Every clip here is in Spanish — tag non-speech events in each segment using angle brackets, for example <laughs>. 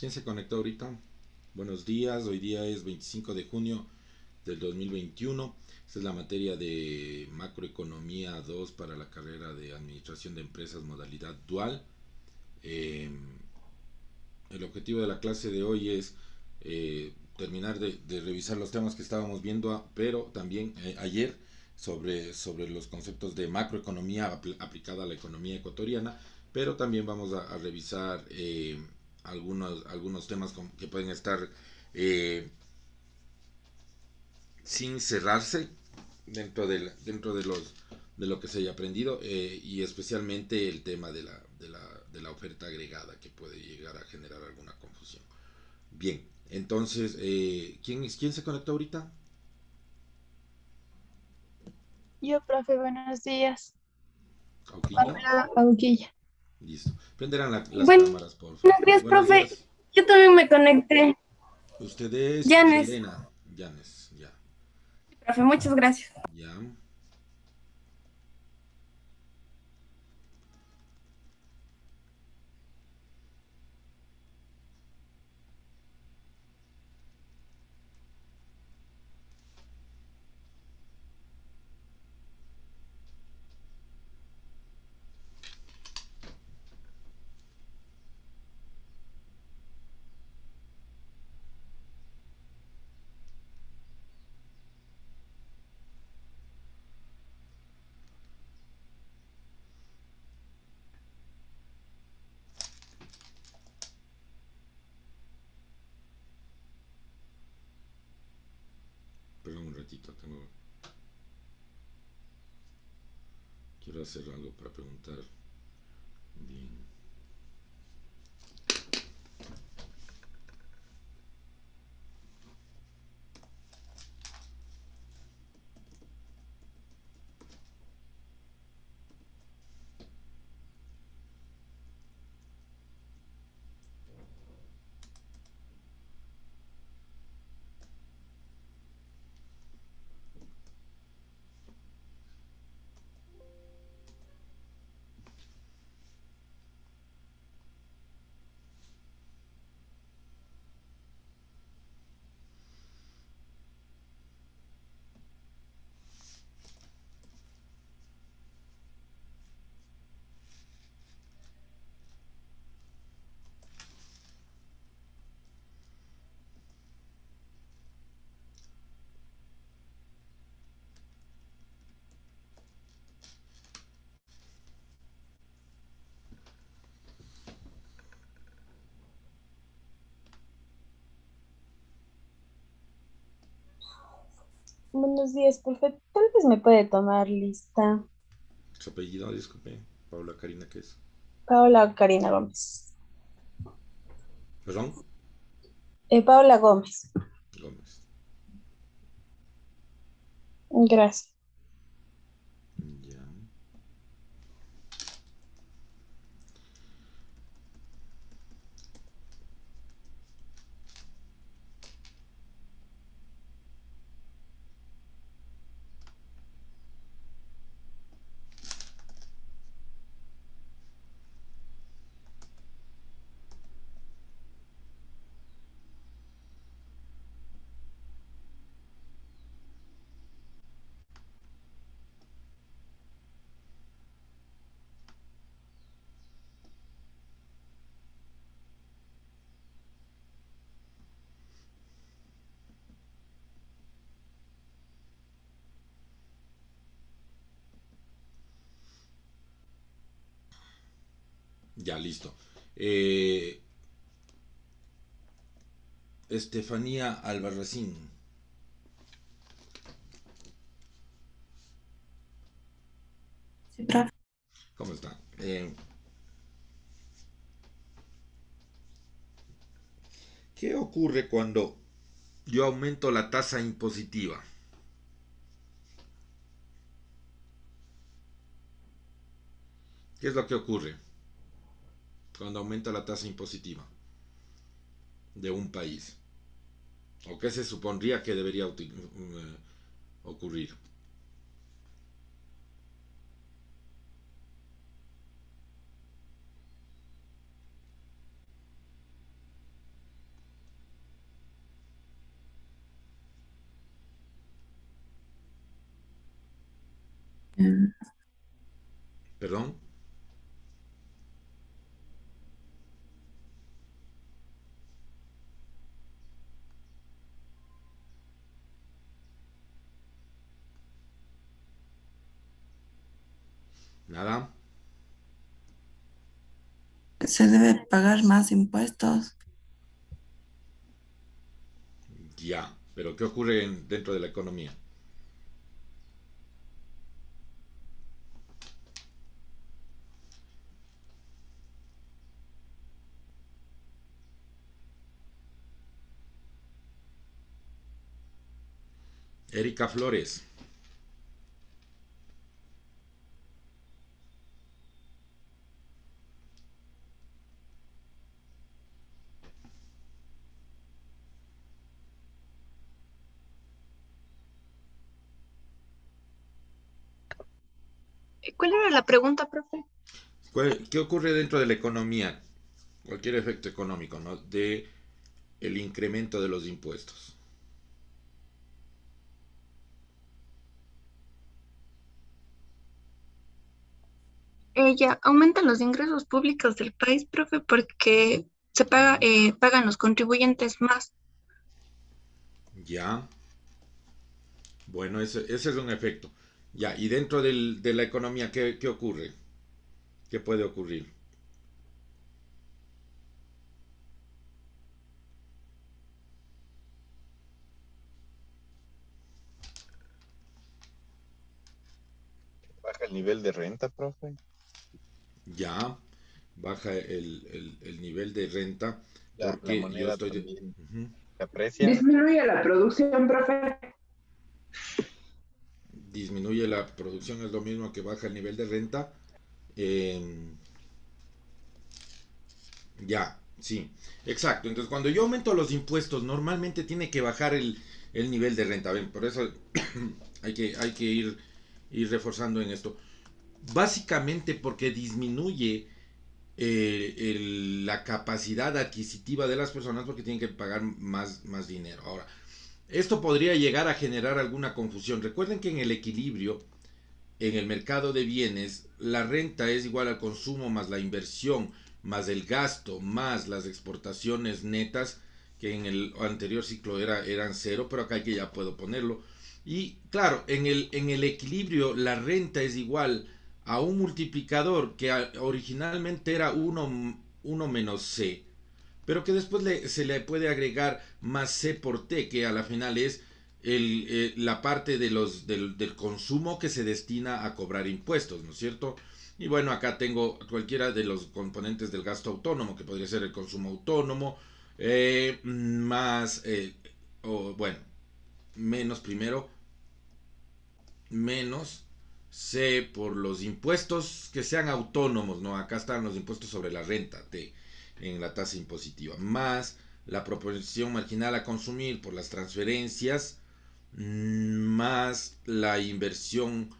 ¿Quién se conectó ahorita? Buenos días, hoy día es 25 de junio del 2021. Esta es la materia de macroeconomía 2 para la carrera de administración de empresas modalidad dual. Em, el objetivo de la clase de hoy es eh, terminar de, revisar los temas que estábamos viendo, pero también eh, ayer sobre, sobre los conceptos de macroeconomía aplicada a la economía ecuatoriana, pero también vamos a, revisar eh, algunos, algunos temas que pueden estar sin cerrarse dentro de, dentro de, los, de lo que se haya aprendido y especialmente el tema de la, de la de la oferta agregada que puede llegar a generar alguna confusión. Bien, entonces, eh, ¿quién, ¿quién se conectó ahorita? Yo, profe, buenos días. Auquilla. Auquilla. Listo. Prenderán las cámaras, por favor. Buenos días, profe. Yo también me conecté. Ustedes. Janes. Elena. Janes, ya. Profe, muchas gracias. Ya. tengo... Algo para preguntar. Bien. Buenos días, profe. Tal vez me puede tomar lista. Su apellido, disculpe. Paula Karina, ¿qué es? Paula Karina Gómez. ¿Perdón? Eh, Paula Gómez. Gómez. Gracias. Ya, listo. Eh, Estefanía Albarracín. ¿Cómo está? Eh, ¿Qué ocurre cuando yo aumento la tasa impositiva? ¿Qué es lo que ocurre? cuando aumenta la tasa impositiva de un país. ¿O qué se supondría que debería eh, ocurrir? Mm. ¿Perdón? Nada. Se debe pagar más impuestos. Ya, pero ¿qué ocurre dentro de la economía? Erika Flores. ¿Cuál era la pregunta, profe? ¿Qué ocurre dentro de la economía? Cualquier efecto económico, ¿no? De el incremento de los impuestos. Ella aumenta los ingresos públicos del país, profe, porque se paga, eh, pagan los contribuyentes más. Ya. Bueno, ese, ese es un efecto. Ya, y dentro del, de la economía, ¿qué, ¿qué ocurre? ¿Qué puede ocurrir? Baja el nivel de renta, profe. Ya, baja el, el, nivel de renta. La, porque yo estoy también aprecia. Disminuye la producción, profe. disminuye la producción, es lo mismo que baja el nivel de renta. Eh, ya, sí, exacto. Entonces, cuando yo aumento los impuestos, normalmente tiene que bajar el, el nivel de renta. Ven, por eso <coughs> hay que, hay que ir, ir reforzando en esto. Básicamente porque disminuye eh, la capacidad adquisitiva de las personas porque tienen que pagar más, más dinero. Ahora, esto podría llegar a generar alguna confusión. Recuerden que en el equilibrio, en el mercado de bienes, la renta es igual al consumo más la inversión, más el gasto, más las exportaciones netas, que en el anterior ciclo era, eran cero, pero acá que ya puedo ponerlo. Y claro, en el, en el equilibrio la renta es igual a un multiplicador que originalmente era 1 menos C pero que después le- se le puede agregar más C por T, que a la final es eh, la parte de los, del, consumo que se destina a cobrar impuestos, ¿no es cierto? Y bueno, acá tengo cualquiera de los componentes del gasto autónomo, que podría ser el consumo autónomo, eh, más, eh, o bueno, menos primero, menos C por los impuestos que sean autónomos, ¿no? Acá están los impuestos sobre la renta, T en la tasa impositiva, más la proporción marginal a consumir por las transferencias, más la inversión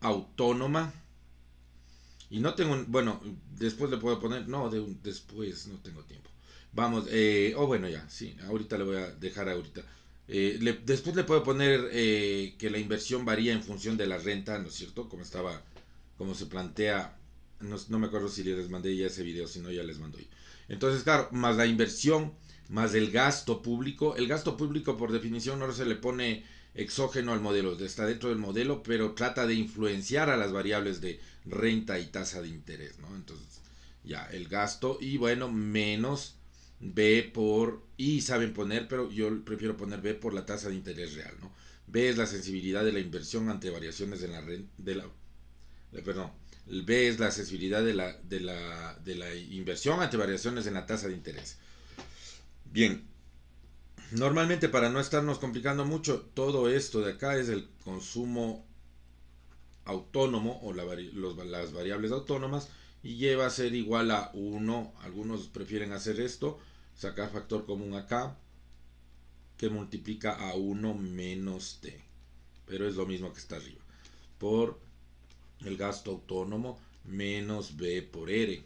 autónoma. Y no tengo, bueno, después le puedo poner, no, después no tengo tiempo. Vamos, eh, oh bueno, ya, sí, ahorita le voy a dejar ahorita. Eh, después le puedo poner eh, que la inversión varía en función de la renta, ¿no es cierto? Como estaba, como se plantea no, no me acuerdo si les mandé ya ese video, si no ya les mando yo. Entonces, claro, más la inversión, más el gasto público. El gasto público, por definición, no se le pone exógeno al modelo, está dentro del modelo, pero trata de influenciar a las variables de renta y tasa de interés, ¿no? Entonces, ya, el gasto y bueno, menos B por, y saben poner, pero yo prefiero poner B por la tasa de interés real, ¿no? B es la sensibilidad de la inversión ante variaciones en la renta, de la, eh, perdón, B es la sensibilidad de la, de la, de la inversión ante variaciones en la tasa de interés. Bien, normalmente para no estarnos complicando mucho, todo esto de acá es el consumo autónomo o las variables autónomas y lleva a ser igual a 1. Algunos prefieren hacer esto, sacar factor común acá, que multiplica a 1 menos t. Pero es lo mismo que está arriba. Por el gasto autónomo menos B por R.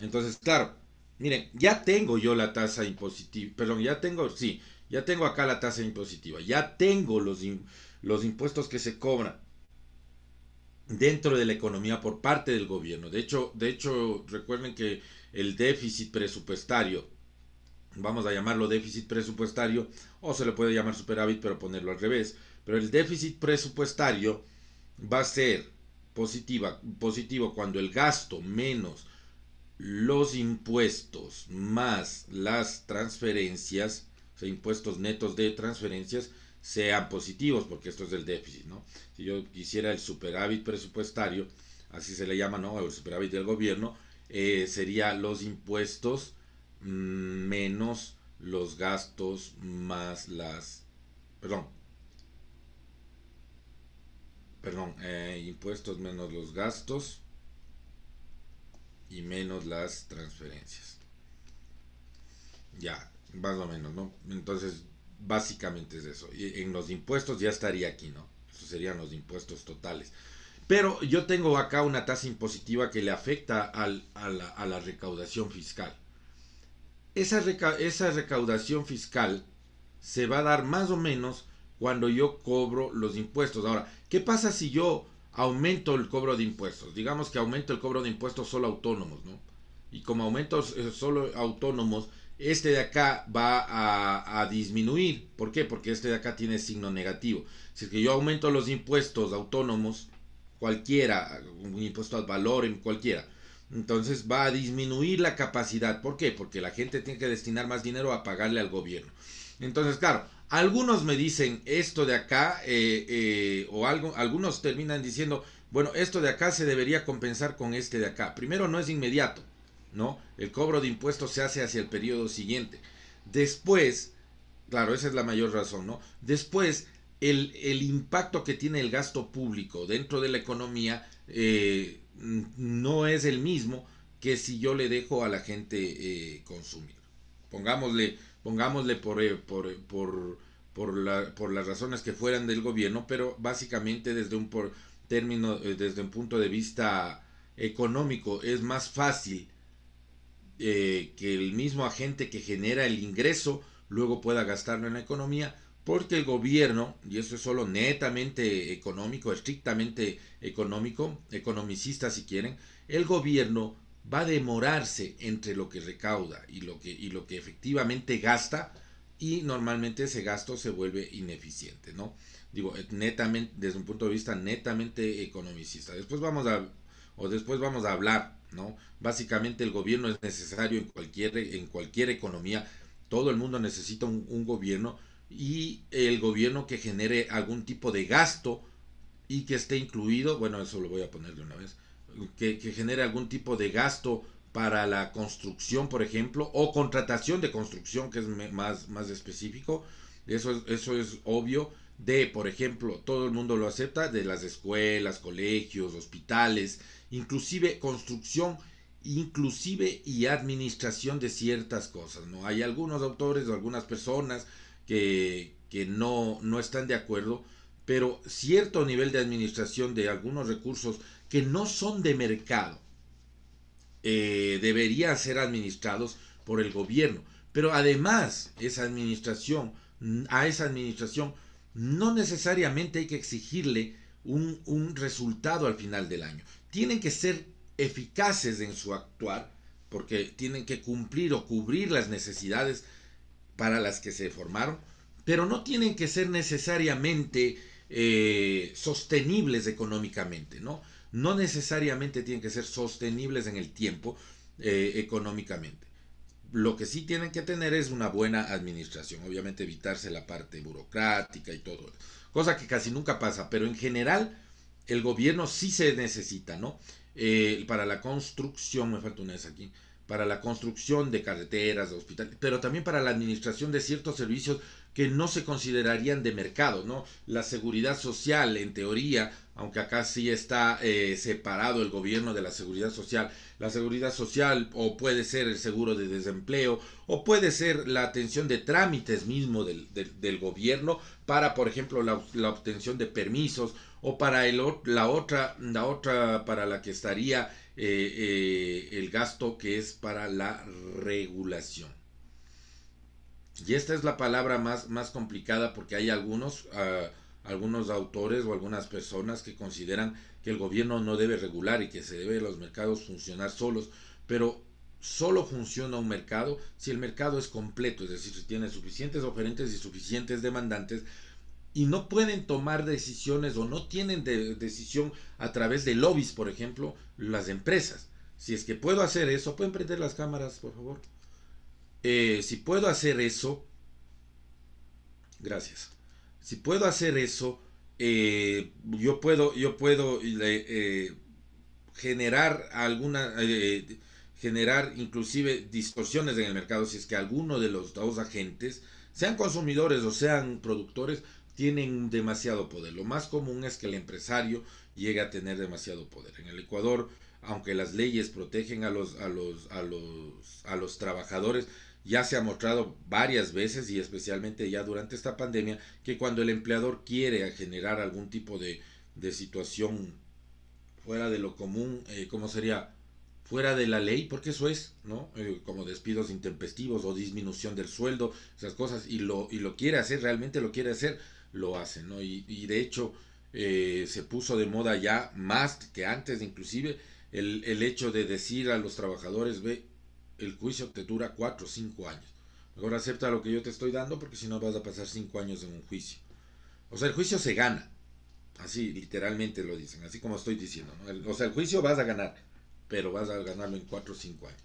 Entonces, claro, miren, ya tengo yo la tasa impositiva, perdón, ya tengo, sí, ya tengo acá la tasa impositiva, ya tengo los, los impuestos que se cobran. dentro de la economía por parte del gobierno. De hecho, de hecho, recuerden que el déficit presupuestario, vamos a llamarlo déficit presupuestario, o se le puede llamar superávit, pero ponerlo al revés. Pero el déficit presupuestario va a ser positiva, positivo cuando el gasto menos los impuestos más las transferencias, o sea, impuestos netos de transferencias, sean positivos, porque esto es el déficit, ¿no? Si yo quisiera el superávit presupuestario, así se le llama, ¿no? El superávit del gobierno, eh, sería los impuestos mm, menos los gastos más las, perdón, perdón, eh, impuestos menos los gastos y menos las transferencias. Ya, más o menos, ¿no? Entonces, básicamente es eso. Y en los impuestos ya estaría aquí, ¿no? Eso serían los impuestos totales. Pero yo tengo acá una tasa impositiva que le afecta al, a, la, a, la, recaudación fiscal. Esa, reca esa recaudación fiscal se va a dar más o menos cuando yo cobro los impuestos. Ahora, ¿qué pasa si yo aumento el cobro de impuestos? Digamos que aumento el cobro de impuestos solo autónomos, ¿no? Y como aumento solo autónomos, este de acá va a, a, disminuir. ¿Por qué? Porque este de acá tiene signo negativo. Si es que yo aumento los impuestos autónomos, cualquiera, un impuesto al valor en cualquiera, entonces va a disminuir la capacidad. ¿Por qué? Porque la gente tiene que destinar más dinero a pagarle al gobierno. Entonces, claro, algunos me dicen esto de acá, eh, eh, o algo, algunos terminan diciendo, bueno, esto de acá se debería compensar con este de acá. Primero, no es inmediato, ¿no? El cobro de impuestos se hace hacia el periodo siguiente. Después, claro, esa es la mayor razón, ¿no? Después, el, el impacto que tiene el gasto público dentro de la economía eh, no es el mismo que si yo le dejo a la gente consumir. Pongámosle, pongámosle por, eh, por, por, por, la, por, las razones que fueran del gobierno, pero básicamente desde un por término, desde un punto de vista económico, es más fácil eh, que el mismo agente que genera el ingreso luego pueda gastarlo en la economía, porque el gobierno, y eso es solo netamente económico, estrictamente económico, economicista si quieren, el gobierno va a demorarse entre lo que recauda y lo que, y lo que efectivamente gasta, y normalmente ese gasto se vuelve ineficiente, ¿no? Digo, netamente, desde un punto de vista netamente economicista. Después vamos a, o después vamos a hablar ¿no? Básicamente el gobierno es necesario en cualquier, en cualquier economía. Todo el mundo necesita un, un gobierno y el gobierno que genere algún tipo de gasto y que esté incluido, bueno, eso lo voy a poner de una vez, que, genere algún tipo de gasto para la construcción, por ejemplo, o contratación de construcción, que es más, más específico. Eso es, eso es obvio. De, por ejemplo, todo el mundo lo acepta, de las escuelas, colegios, hospitales, inclusive construcción, inclusive y administración de ciertas cosas. ¿no? Hay algunos autores o algunas personas que, que no, no están de acuerdo, pero cierto nivel de administración de algunos recursos que no son de mercado eh, deberían ser administrados por el gobierno. Pero además, esa administración, a esa administración no necesariamente hay que exigirle un, un resultado al final del año tienen que ser eficaces en su actuar porque tienen que cumplir o cubrir las necesidades para las que se formaron, pero no tienen que ser necesariamente eh, sostenibles económicamente, ¿no? No necesariamente tienen que ser sostenibles en el tiempo eh, económicamente. Lo que sí tienen que tener es una buena administración, obviamente evitarse la parte burocrática y todo, cosa que casi nunca pasa, pero en general el gobierno sí se necesita, ¿no? Eh, para la construcción, me falta una vez aquí, para la construcción de carreteras, de hospitales, pero también para la administración de ciertos servicios que no se considerarían de mercado, ¿no? La seguridad social, en teoría, aunque acá sí está eh, separado el gobierno de la seguridad social, la seguridad social o puede ser el seguro de desempleo o puede ser la atención de trámites mismo del, del, gobierno para, por ejemplo, la, obtención de permisos o para el, la otra, la otra para la que estaría eh, eh, el gasto que es para la regulación. Y esta es la palabra más, más complicada porque hay algunos, uh, algunos autores o algunas personas que consideran que el gobierno no debe regular y que se debe los mercados funcionar solos, pero solo funciona un mercado si el mercado es completo, es decir, si tiene suficientes oferentes y suficientes demandantes y no pueden tomar decisiones o no tienen decisión a través de lobbies, por ejemplo, las empresas. Si es que puedo hacer eso, pueden prender las cámaras, por favor. Eh, si puedo hacer eso, gracias. Si puedo hacer eso, eh, yo puedo, yo puedo eh, generar alguna, generar inclusive distorsiones en el mercado si es que alguno de los dos agentes, sean consumidores o sean productores, tienen demasiado poder. Lo más común es que el empresario llegue a tener demasiado poder. En el Ecuador, aunque las leyes protegen a los, a los, a los, a los trabajadores, ya se ha mostrado varias veces y especialmente ya durante esta pandemia que cuando el empleador quiere generar algún tipo de, de situación fuera de lo común, eh, ¿cómo sería? Fuera de la ley, porque eso es, ¿no? Eh, como despidos intempestivos o disminución del sueldo, esas cosas, y lo, y lo quiere hacer, realmente lo quiere hacer, lo hace, ¿no? Y, y de hecho eh, se puso de moda ya más que antes, inclusive, el, el hecho de decir a los trabajadores, ve, el juicio te dura 4 o 5 años. Mejor acepta lo que yo te estoy dando porque si no vas a pasar 5 años en un juicio. O sea, el juicio se gana. Así, literalmente lo dicen, así como estoy diciendo. ¿no? o sea, el juicio vas a ganar, pero vas a ganarlo en 4 o 5 años.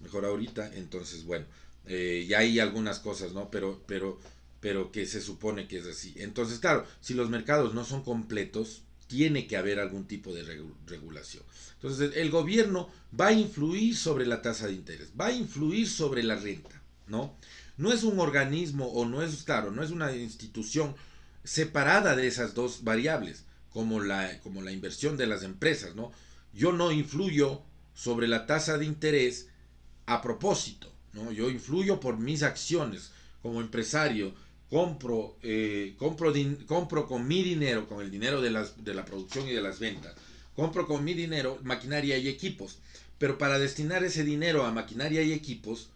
Mejor ahorita, entonces, bueno, eh, ya hay algunas cosas, ¿no? Pero, pero, pero que se supone que es así. Entonces, claro, si los mercados no son completos, tiene que haber algún tipo de regulación. Entonces, el gobierno va a influir sobre la tasa de interés, va a influir sobre la renta, ¿no? No es un organismo o no es, claro, no es una institución separada de esas dos variables, como la, como la inversión de las empresas, ¿no? Yo no influyo sobre la tasa de interés a propósito, ¿no? Yo influyo por mis acciones como empresario, compro, eh, compro, compro con mi dinero, con el dinero de, las, de la producción y de las ventas, compro con mi dinero maquinaria y equipos, pero para destinar ese dinero a maquinaria y equipos,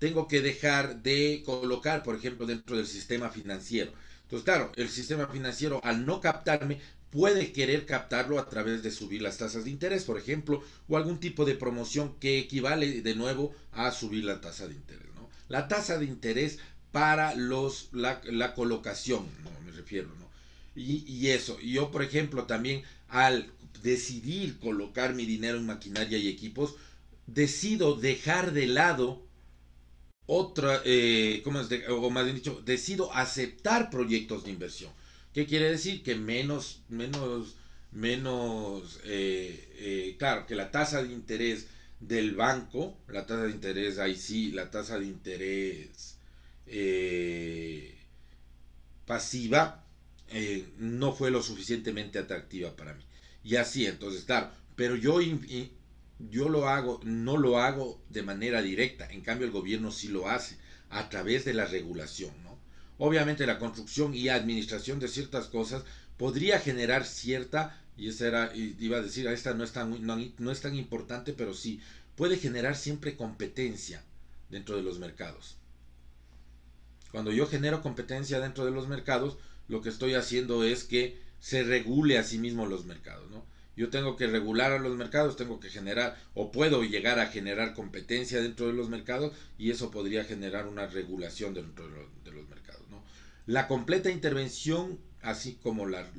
tengo que dejar de colocar, por ejemplo, dentro del sistema financiero. Entonces, claro, el sistema financiero al no captarme puede querer captarlo a través de subir las tasas de interés, por ejemplo, o algún tipo de promoción que equivale de nuevo a subir la tasa de interés. La tasa de interés para los, la, colocación, no me refiero, ¿no? Y, y, eso, yo por ejemplo también al decidir colocar mi dinero en maquinaria y equipos, decido dejar de lado otra, eh, ¿cómo es de, o más bien dicho, decido aceptar proyectos de inversión. ¿Qué quiere decir? Que menos, menos, menos, eh, eh, claro, que la tasa de interés del banco, la tasa de interés ahí sí, la tasa de interés eh, pasiva eh, no fue lo suficientemente atractiva para mí. Y así, entonces, claro, pero yo, yo lo hago, no lo hago de manera directa, en cambio el gobierno sí lo hace a través de la regulación, ¿no? Obviamente la construcción y administración de ciertas cosas podría generar cierta, y esa era, iba a decir, esta no es tan, no, no es tan importante, pero sí, puede generar siempre competencia dentro de los mercados. Cuando yo genero competencia dentro de los mercados, lo que estoy haciendo es que se regule a sí mismo los mercados, ¿no? Yo tengo que regular a los mercados, tengo que generar o puedo llegar a generar competencia dentro de los mercados y eso podría generar una regulación dentro de los, mercados, ¿no? La completa intervención, así como la,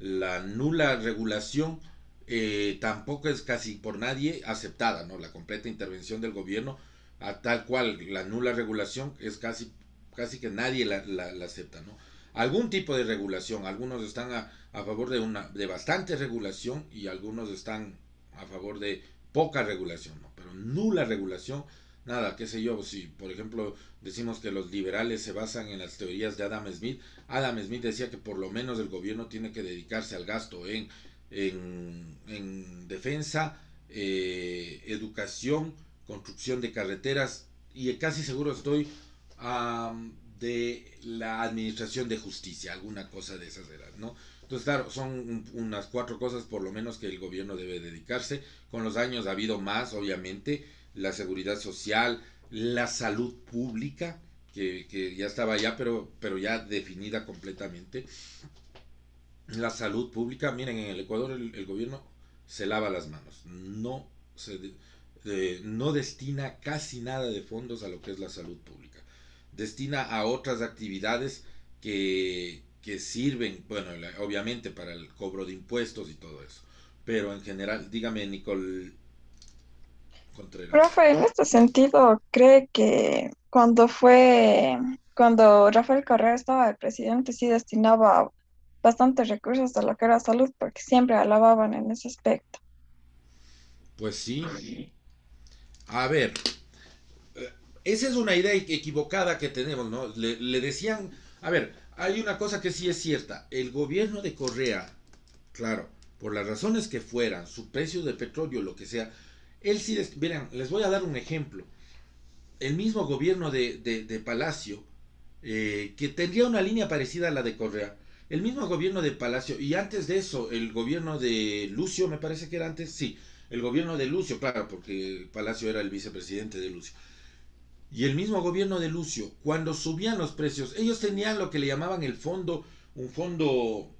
la, nula regulación, eh, tampoco es casi por nadie aceptada, ¿no? La completa intervención del gobierno, a tal cual la nula regulación es casi casi que nadie la, acepta, ¿no? Algún tipo de regulación, algunos están a, favor de, una, de bastante regulación y algunos están a favor de poca regulación, ¿no? Pero nula regulación, nada, qué sé yo, si por ejemplo decimos que los liberales se basan en las teorías de Adam Smith, Adam Smith decía que por lo menos el gobierno tiene que dedicarse al gasto en, en, defensa, eh, educación, construcción de carreteras y casi seguro estoy de la administración de justicia, alguna cosa de esas edades, ¿no? Entonces, claro, son unas cuatro cosas por lo menos que el gobierno debe dedicarse. Con los años ha habido más, obviamente, la seguridad social, la salud pública, que, que ya estaba ya, pero, pero ya definida completamente. la salud pública, miren, en el Ecuador el, gobierno se lava las manos, no, se, no destina casi nada de fondos a lo que es la salud pública, destina a otras actividades que, que sirven, bueno, obviamente para el cobro de impuestos y todo eso, pero en general, dígame, Nicole Contreras. Profe, en este sentido, ¿cree que cuando fue, cuando Rafael Correa estaba de presidente, sí destinaba bastantes recursos a lo que era salud, porque siempre alababan en ese aspecto? Pues sí. A ver, esa es una idea equ- equivocada que tenemos, ¿no? Le, decían, a ver, hay una cosa que sí es cierta, el gobierno de Correa, claro, por las razones que fueran, su precio de petróleo, lo que sea, él sí, miren, les voy a dar un ejemplo. El mismo gobierno de, de- de Palacio, eh, que tendría una línea parecida a la de Correa, el mismo gobierno de Palacio, y antes de eso, el gobierno de Lucio, me parece que era antes, sí, el gobierno de Lucio, claro, porque Palacio era el vicepresidente de Lucio. Y el mismo gobierno de Lucio, cuando subían los precios, ellos tenían lo que le llamaban el fondo, un fondo,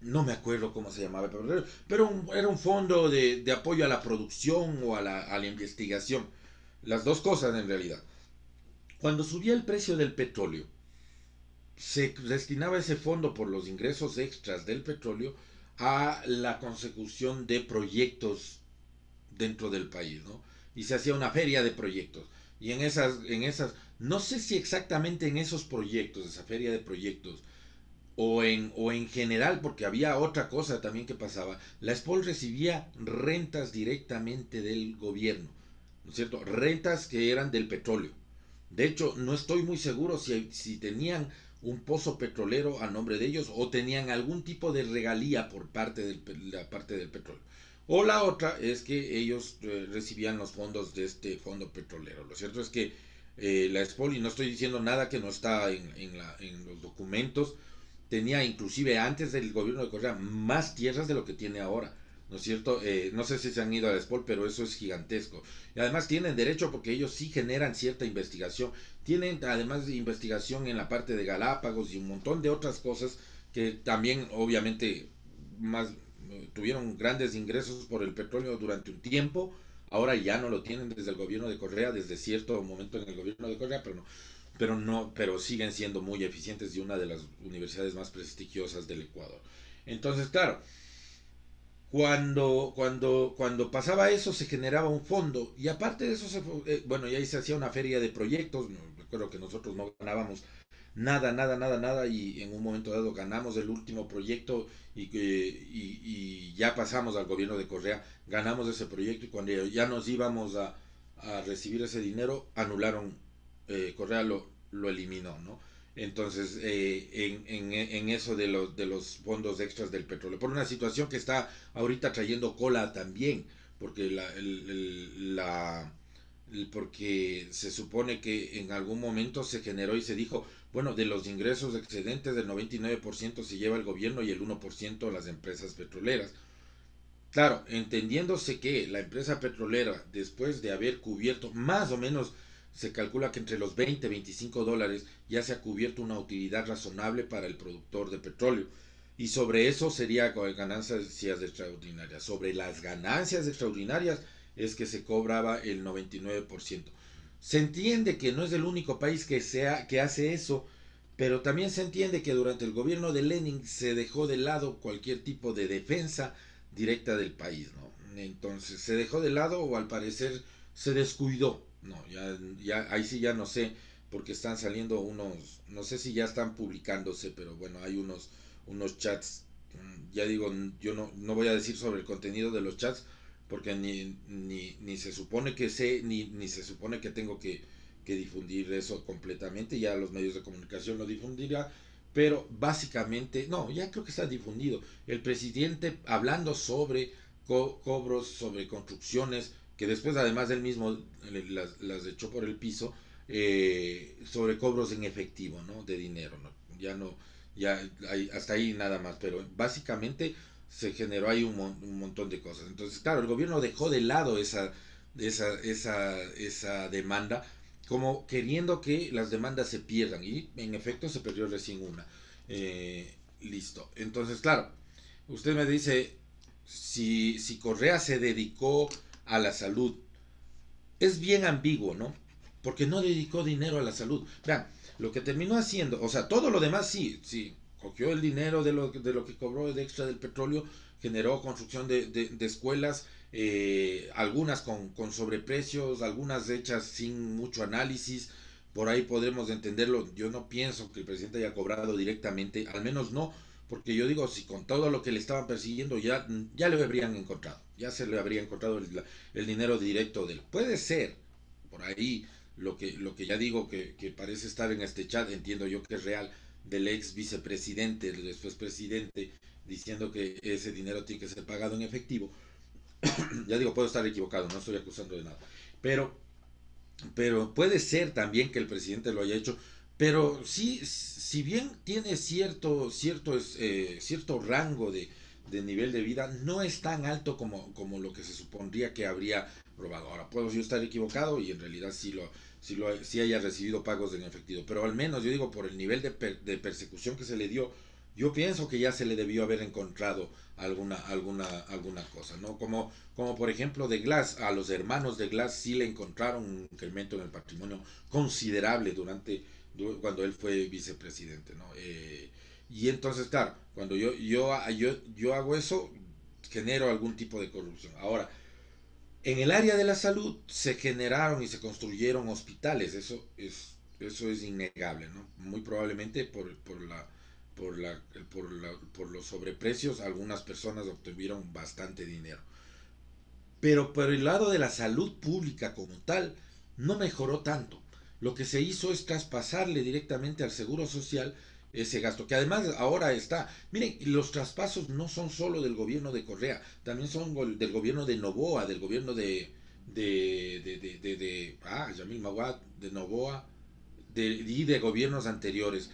no me acuerdo cómo se llamaba, pero, pero era un fondo de, de apoyo a la producción o a la, a la investigación. Las dos cosas en realidad. Cuando subía el precio del petróleo, se destinaba ese fondo por los ingresos extras del petróleo a la consecución de proyectos dentro del país, ¿no? Y se hacía una feria de proyectos. Y en esas, en esas, no sé si exactamente en esos proyectos, esa feria de proyectos, o en, o en general, porque había otra cosa también que pasaba, la SPOL recibía rentas directamente del gobierno, ¿no es cierto? Rentas que eran del petróleo. De hecho, no estoy muy seguro si, si tenían un pozo petrolero a nombre de ellos o tenían algún tipo de regalía por parte del, la parte del petróleo. O la otra es que ellos eh, recibían los fondos de este fondo petrolero. Lo cierto es que eh, la SPOL, y no estoy diciendo nada que no está en, en la- los documentos, tenía inclusive antes del gobierno de Correa más tierras de lo que tiene ahora. ¿No es cierto? Eh, no sé si se han ido a la SPOL, pero eso es gigantesco. Y además tienen derecho porque ellos sí generan cierta investigación. Tienen además de investigación en la parte de Galápagos y un montón de otras cosas que también obviamente más tuvieron grandes ingresos por el petróleo durante un tiempo. Ahora ya no lo tienen desde el gobierno de Correa, desde cierto momento en el gobierno de Correa, pero no, pero no, pero siguen siendo muy eficientes y una de las universidades más prestigiosas del Ecuador. Entonces, claro, cuando, cuando, cuando pasaba eso se generaba un fondo y aparte de eso, se, eh, bueno, y ahí se hacía una feria de proyectos, recuerdo que nosotros no ganábamos nada, nada, nada, nada y en un momento dado ganamos el último proyecto y, y, y ya pasamos al gobierno de Correa, ganamos ese proyecto y cuando ya nos íbamos a, a recibir ese dinero, anularon, eh, Correa lo, lo eliminó, ¿no? Entonces, eh, en, en, en eso de los, de los fondos extras del petróleo, por una situación que está ahorita trayendo cola también, porque la, el- la porque se supone que en algún momento se generó y se dijo, bueno, de los ingresos excedentes del 99% se lleva el gobierno y el 1% las empresas petroleras. Claro, entendiéndose que la empresa petrolera, después de haber cubierto más o menos, se calcula que entre los 20 y 25 dólares ya se ha cubierto una utilidad razonable para el productor de petróleo. Y sobre eso sería ganancias extraordinarias. Sobre las ganancias extraordinarias es que se cobraba el 99%. Se entiende que no es el único país que, sea, que hace eso, pero también se entiende que durante el gobierno de Lenin se dejó de lado cualquier tipo de defensa directa del país, ¿no? Entonces se dejó de lado o al parecer se descuidó, no, ya, ya ahí sí ya no sé, porque están saliendo unos, no sé si ya están publicándose, pero bueno, hay unos, unos chats, mm, ya digo, yo no, no voy a decir sobre el contenido de los chats, porque ni, ni, ni se supone que sé, ni, ni se supone que tengo que, que difundir eso completamente, ya los medios de comunicación lo difundirán, pero básicamente, no, ya creo que está difundido. El presidente hablando sobre co cobros, sobre construcciones, que después además él mismo las, las echó por el piso, eh, sobre cobros en efectivo, ¿no? De dinero, ¿no? Ya no, ya hasta ahí nada más, pero básicamente se generó ahí un, un, montón de cosas. Entonces, claro, el gobierno dejó de lado esa, esa, esa, esa demanda como queriendo que las demandas se pierdan y en efecto se perdió recién una. Eh, listo. Entonces, claro, usted me dice, si, si Correa se dedicó a la salud, es bien ambiguo, ¿no? Porque no dedicó dinero a la salud. Vean, lo que terminó haciendo, o sea, todo lo demás sí, sí, cogió el dinero de lo, de lo que cobró de extra del petróleo, generó construcción de, de, escuelas, eh, algunas con, con, sobreprecios, algunas hechas sin mucho análisis, por ahí podremos entenderlo. Yo no pienso que el presidente haya cobrado directamente, al menos no, porque yo digo, si con todo lo que le estaban persiguiendo ya, ya le habrían encontrado, ya se le habría encontrado el, el dinero directo de él. Puede ser, por ahí, lo que, lo que ya digo que, que, parece estar en este chat, entiendo yo que es real, del ex vicepresidente, del después presidente, diciendo que ese dinero tiene que ser pagado en efectivo. <coughs> ya digo, puedo estar equivocado, no estoy acusando de nada. Pero, pero puede ser también que el presidente lo haya hecho. Pero sí, si bien tiene cierto, cierto, eh, cierto rango de, de nivel de vida no es tan alto como, como lo que se supondría que habría robado. Ahora, puedo yo estar equivocado y en realidad sí, lo, sí, lo, sí haya recibido pagos en efectivo, pero al menos yo digo por el nivel de, de, persecución que se le dio, yo pienso que ya se le debió haber encontrado alguna, alguna, alguna cosa, ¿no? Como, como por ejemplo de Glass, a los hermanos de Glass sí le encontraron un incremento en el patrimonio considerable durante, cuando él fue vicepresidente, ¿no? Eh, y entonces, claro, cuando yo, yo, yo, yo hago eso, genero algún tipo de corrupción. Ahora, en el área de la salud se generaron y se construyeron hospitales, eso es, eso es innegable. Muy probablemente por, por, la, por, la, por, la, por los sobreprecios algunas personas obtuvieron bastante dinero. Pero por el lado de la salud pública como tal, no mejoró tanto. Lo que se hizo es traspasarle directamente al Seguro Social ese gasto, que además ahora está, miren, los traspasos no son solo del gobierno de Correa, también son del gobierno de Novoa, del gobierno de, de, de, de, de, ah, Yamil Mawad, de Novoa, de, y de gobiernos anteriores.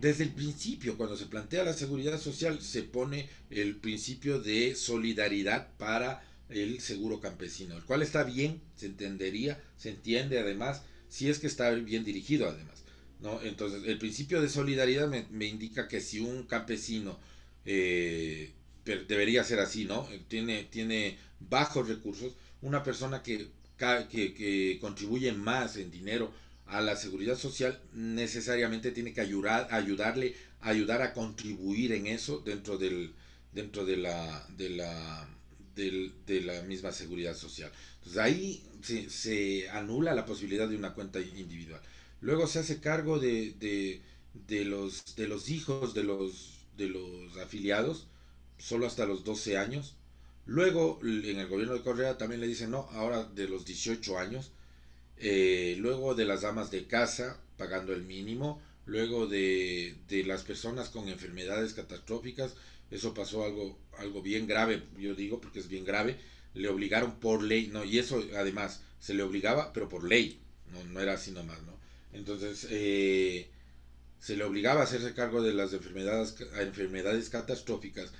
Desde el principio, cuando se plantea la seguridad social, se pone el principio de solidaridad para el seguro campesino, el cual está bien, se entendería, se entiende además, si es que está bien dirigido además. ¿No? Entonces, el principio de solidaridad me, indica que si un campesino eh, debería ser así, ¿no? Tiene, tiene bajos recursos, una persona que, que, contribuye más en dinero a la seguridad social necesariamente tiene que ayudar, ayudarle, ayudar a contribuir en eso dentro del, dentro de la, de la, de la misma seguridad social. Entonces ahí se, se anula la posibilidad de una cuenta individual. Luego se hace cargo de, de, de, los, de los hijos de los, de los afiliados, solo hasta los 12 años. Luego en el gobierno de Correa también le dicen, no, ahora de los 18 años. Eh, luego de las damas de casa, pagando el mínimo. Luego de, de las personas con enfermedades catastróficas, eso pasó algo, algo bien grave, yo digo, porque es bien grave. Le obligaron por ley, no, y eso además se le obligaba, pero por ley, no, no era así nomás, ¿no? Entonces, eh, se le obligaba a hacerse cargo de las enfermedades, enfermedades catastróficas,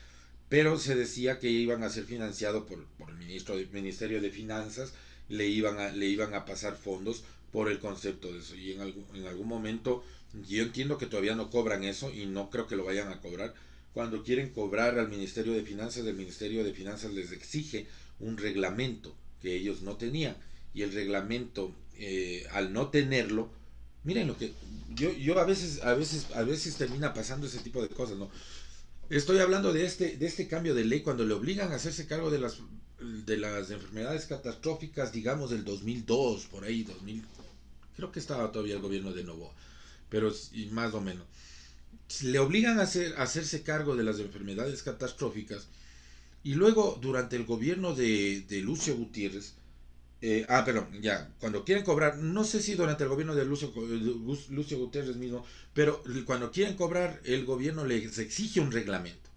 pero se decía que iban a ser financiados por, por el ministro, Ministerio de Finanzas, le iban, a, le iban a pasar fondos por el concepto de eso. Y en algún, en algún momento, yo entiendo que todavía no cobran eso y no creo que lo vayan a cobrar. Cuando quieren cobrar al Ministerio de Finanzas, el Ministerio de Finanzas les exige un reglamento que ellos no tenían. Y el reglamento, eh, al no tenerlo, Miren lo que yo, yo a veces, a veces, a veces termina pasando ese tipo de cosas, ¿no? Estoy hablando de este, de este cambio de ley cuando le obligan a hacerse cargo de las, de las enfermedades catastróficas, digamos del 2002, por ahí, 2000, creo que estaba todavía el gobierno de Novoa, pero más o menos. Le obligan a, hacer, a hacerse cargo de las enfermedades catastróficas y luego durante el gobierno de, de Lucio Gutiérrez, eh, ah, perdón, ya, cuando quieren cobrar, no sé si durante el gobierno de Lucio, Lucio Gutiérrez mismo, pero cuando quieren cobrar, el gobierno les exige un reglamento.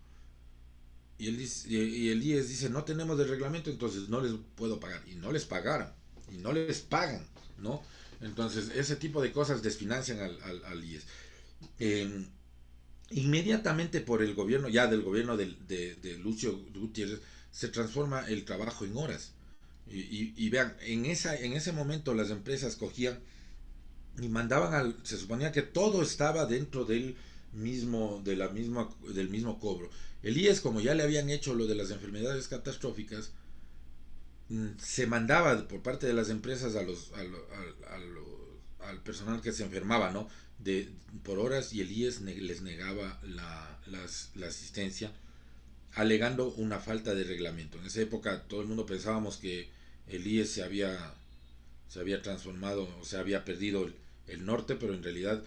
Y el, y el IES dice, no tenemos el reglamento, entonces no les puedo pagar. Y no les pagaron, y no les pagan, ¿no? Entonces, ese tipo de cosas desfinancian al, al, IES. Em, inmediatamente por el gobierno, ya del gobierno de Lucio Gutiérrez, se transforma el trabajo en horas y, vean, en, esa, en ese momento las empresas cogían y mandaban al, se suponía que todo estaba dentro del, mismo, de la misma, del mismo cobro. El IES, como ya le habían hecho lo de las enfermedades catastróficas, mm, se mandaba por parte de las empresas a los, al personal que se enfermaba, ¿no? De, por horas y el IES les negaba la, la asistencia alegando una falta de reglamento. En esa época todo el mundo pensábamos que el IES se había, se había transformado, o se había perdido el, norte, pero en realidad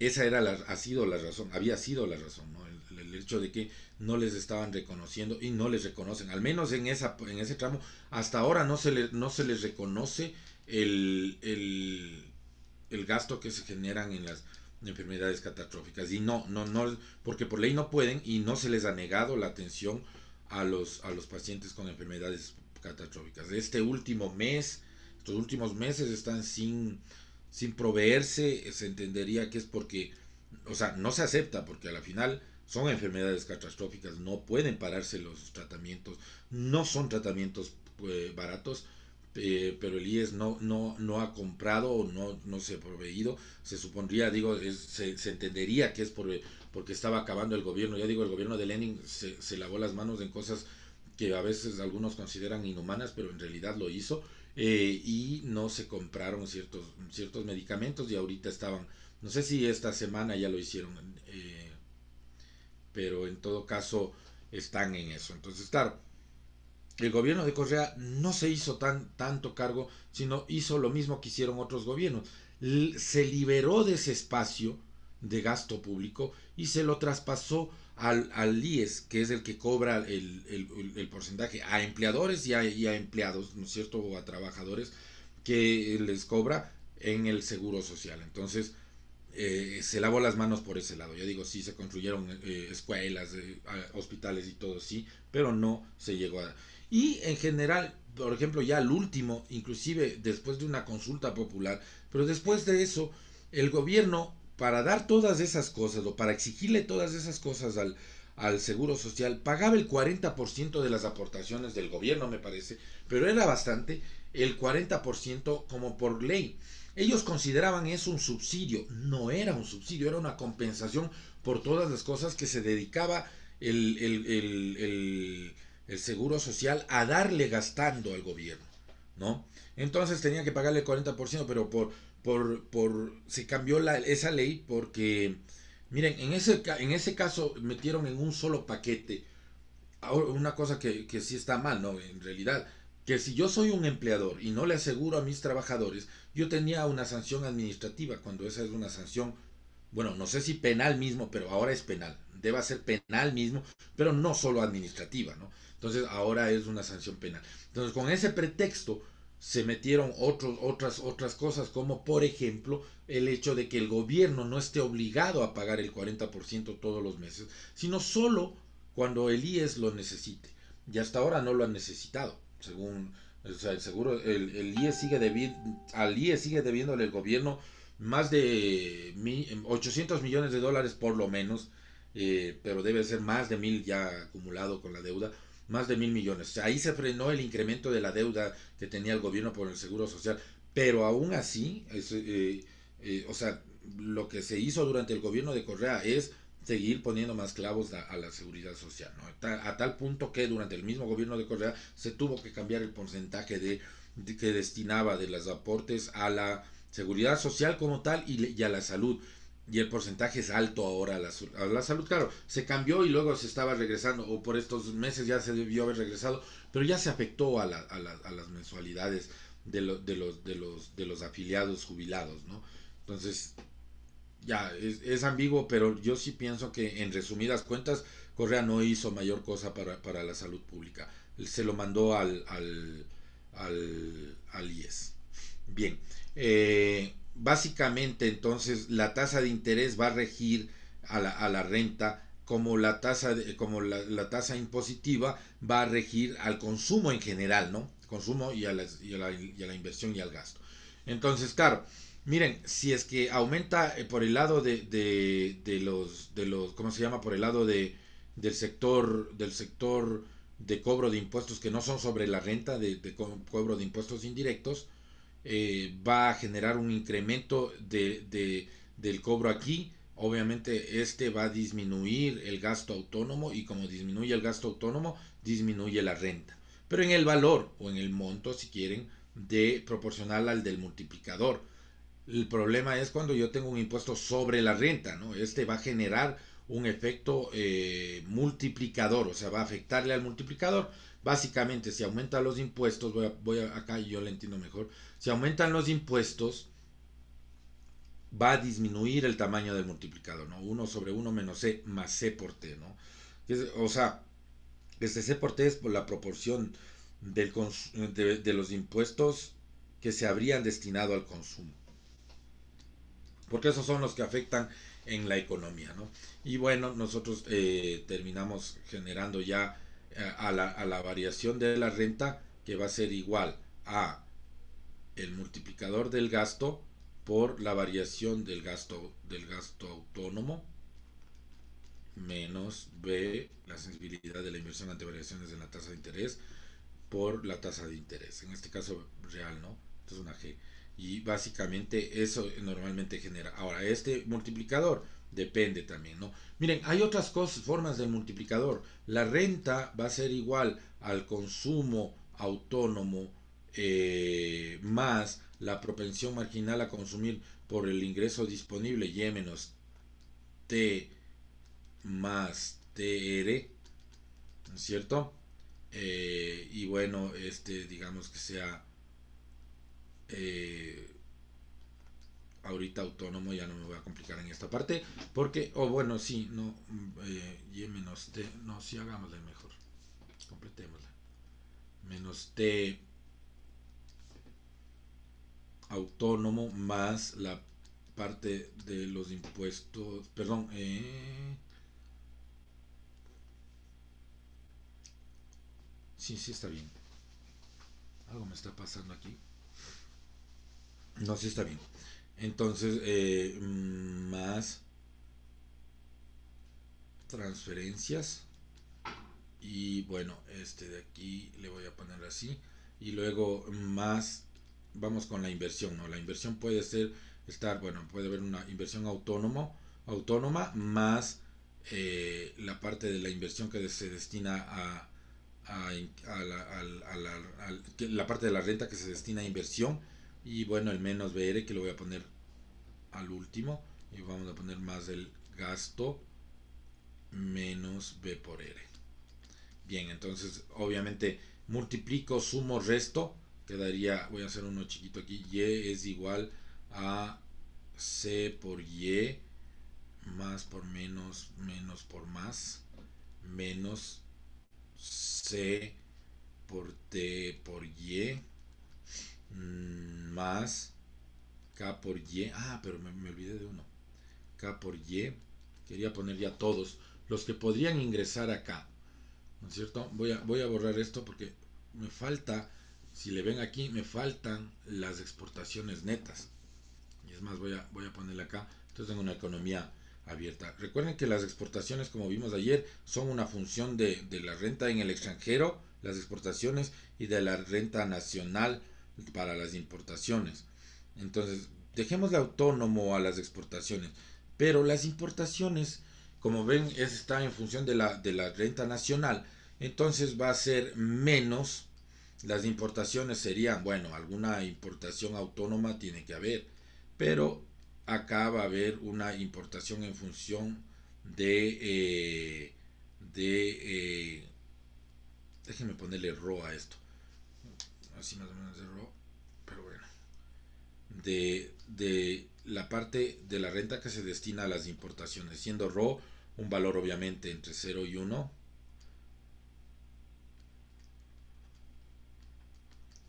esa era la, ha sido la razón, había sido la razón, ¿no? el, hecho de que no les estaban reconociendo y no les reconocen, al menos en, esa, en ese tramo, hasta ahora no se, le, no se les reconoce el, el, el gasto que se generan en las enfermedades catastróficas y no, no, no, porque por ley no pueden y no se les ha negado la atención a los, a los pacientes con enfermedades catastróficas. Este último mes, estos últimos meses están sin, sin proveerse, se entendería que es porque, o sea, no se acepta porque a la final son enfermedades catastróficas, no pueden pararse los tratamientos, no son tratamientos pues, baratos, eh, pero el IES no, no, no ha comprado o no, no se ha proveído. Se supondría, digo, se, se, entendería que es por, porque estaba acabando el gobierno. Ya digo, el gobierno de Lenin se, se, lavó las manos en cosas que a veces algunos consideran inhumanas, pero en realidad lo hizo. Eh, y no se compraron ciertos, ciertos medicamentos y ahorita estaban, no sé si esta semana ya lo hicieron, eh, pero en todo caso están en eso. Entonces, claro el gobierno de Correa no se hizo tan, tanto cargo, sino hizo lo mismo que hicieron otros gobiernos. se liberó de ese espacio de gasto público y se lo traspasó al, al IES, que es el que cobra el, porcentaje a empleadores y a, empleados, ¿no es cierto? O a trabajadores que les cobra en el seguro social. Entonces, eh, se lavó las manos por ese lado. Ya digo, sí, se construyeron eh, escuelas, eh, hospitales y todo, sí, pero no se llegó a... Y en general, por ejemplo, ya al último, inclusive después de una consulta popular, pero después de eso, el gobierno, para dar todas esas cosas o para exigirle todas esas cosas al, al Seguro Social, pagaba el 40% de las aportaciones del gobierno, me parece, pero era bastante, el 40% como por ley. Ellos consideraban eso un subsidio, no era un subsidio, era una compensación por todas las cosas que se dedicaba el, el, el el Seguro Social a darle gastando al gobierno, ¿no? Entonces tenía que pagarle el 40%, pero por, por, por, se cambió la, esa ley porque, miren, en ese, en ese caso metieron en un solo paquete una cosa que, que sí está mal, ¿no? En realidad, que si yo soy un empleador y no le aseguro a mis trabajadores, yo tenía una sanción administrativa, cuando esa es una sanción, bueno, no sé si penal mismo, pero ahora es penal, deba ser penal mismo, pero no solo administrativa, ¿no? Entonces ahora es una sanción penal. Entonces con ese pretexto se metieron otros, otras, otras cosas como por ejemplo el hecho de que el gobierno no esté obligado a pagar el 40% todos los meses, sino solo cuando el IES lo necesite. Y hasta ahora no lo han necesitado, según el seguro, el, el IES sigue debiendo, al IES sigue debiéndole el gobierno más de 800 millones de dólares por lo menos, eh, pero debe ser más de mil ya acumulado con la deuda más de mil millones. Ahí se frenó el incremento de la deuda que tenía el gobierno por el Seguro Social, pero aún así, eh, eh, o sea, lo que se hizo durante el gobierno de Correa es seguir poniendo más clavos a, la seguridad social, ¿no? a tal punto que durante el mismo gobierno de Correa se tuvo que cambiar el porcentaje de, que destinaba de los aportes a la seguridad social como tal y a la salud y el porcentaje es alto ahora a la, a la, salud. Claro, se cambió y luego se estaba regresando, o por estos meses ya se debió haber regresado, pero ya se afectó a, la, a, a las mensualidades de, de, los, de, los, de los afiliados jubilados, ¿no? Entonces, ya, es, es, ambiguo, pero yo sí pienso que en resumidas cuentas, Correa no hizo mayor cosa para, para la salud pública. Se lo mandó al, al, al, al IES. Bien. Eh, básicamente entonces la tasa de interés va a regir a la, a la renta como la tasa de, como la, tasa impositiva va a regir al consumo en general, ¿no? Consumo y a, la, y, a la, y a la inversión y al gasto. Entonces, claro, miren, si es que aumenta eh, por el lado de, de, de, los, de los, ¿cómo se llama? Por el lado de, del sector, del sector de cobro de impuestos que no son sobre la renta, de cobro de impuestos indirectos, eh, va a generar un incremento de, del cobro aquí obviamente este va a disminuir el gasto autónomo y como disminuye el gasto autónomo, disminuye la renta. Pero en el valor o en el monto, si quieren, de proporcional al del multiplicador. El problema es cuando yo tengo un impuesto sobre la renta, ¿no? Este va a generar un efecto eh, multiplicador, o sea, va a afectarle al multiplicador. Básicamente, si aumentan los impuestos, voy, a, voy acá yo lo entiendo mejor, si aumentan los impuestos, va a disminuir el tamaño del multiplicador, ¿no? 1 sobre 1 menos C más C por T, ¿no? O sea, este C por T es por la proporción de los impuestos que se habrían destinado al consumo. Porque esos son los que afectan en la economía, ¿no? Y bueno, nosotros eh, terminamos generando ya eh, a, la, a, la, variación de la renta que va a ser igual a el multiplicador del gasto por la variación del gasto del gasto autónomo menos B, la sensibilidad de la inversión ante variaciones en la tasa de interés por la tasa de interés, en este caso real, ¿no? Entonces una G y básicamente eso normalmente genera. Ahora, este multiplicador depende también, ¿no? Miren, hay otras cosas, formas del multiplicador. La renta va a ser igual al consumo autónomo eh, más la propensión marginal a consumir por el ingreso disponible y menos T más TR, ¿no cierto? Eh, y bueno, este digamos que sea eh, ahorita autónomo, ya no me voy a complicar en esta parte, porque, o bueno, sí, no, y menos T, no, sí hagámosla mejor, completémosla, menos T autónomo más la parte de los impuestos, perdón, eh, sí, sí está bien, algo me está pasando aquí. No, sí está bien. Entonces, eh, más transferencias. Y bueno, este de aquí le voy a poner así. Y luego más, vamos con la inversión. ¿no? La inversión puede ser, estar, bueno, puede haber una inversión autónomo, autónoma más eh, la parte de la inversión que se destina a, a, la, la parte de la renta que se destina a inversión y bueno el menos BR que lo voy a poner al último y vamos a poner más el gasto menos B por R bien entonces obviamente multiplico sumo resto quedaría voy a hacer uno chiquito aquí y es igual a C por Y más por menos menos por más menos C por T por Y Mm, más K por Y. Ah, pero me, olvidé de uno. K por Y. Quería poner ya todos los que podrían ingresar acá. ¿No es cierto? Voy a, voy a borrar esto porque me falta, si le ven aquí, me faltan las exportaciones netas. Y es más, voy a, voy a ponerle acá. Entonces tengo una economía abierta. Recuerden que las exportaciones, como vimos ayer, son una función de, de la renta en el extranjero, las exportaciones, y de la renta nacional para las importaciones. Entonces, dejémosle autónomo a las exportaciones. Pero las importaciones, como ven, está en función de la, de la renta nacional. Entonces va a ser menos. Las importaciones serían, bueno, alguna importación autónoma tiene que haber. Pero acá va a haber una importación en función de... Eh, de eh, déjenme ponerle RO a esto así más o menos de RO, pero bueno, de, de la parte de la renta que se destina a las importaciones, siendo RO un valor obviamente entre 0 y 1.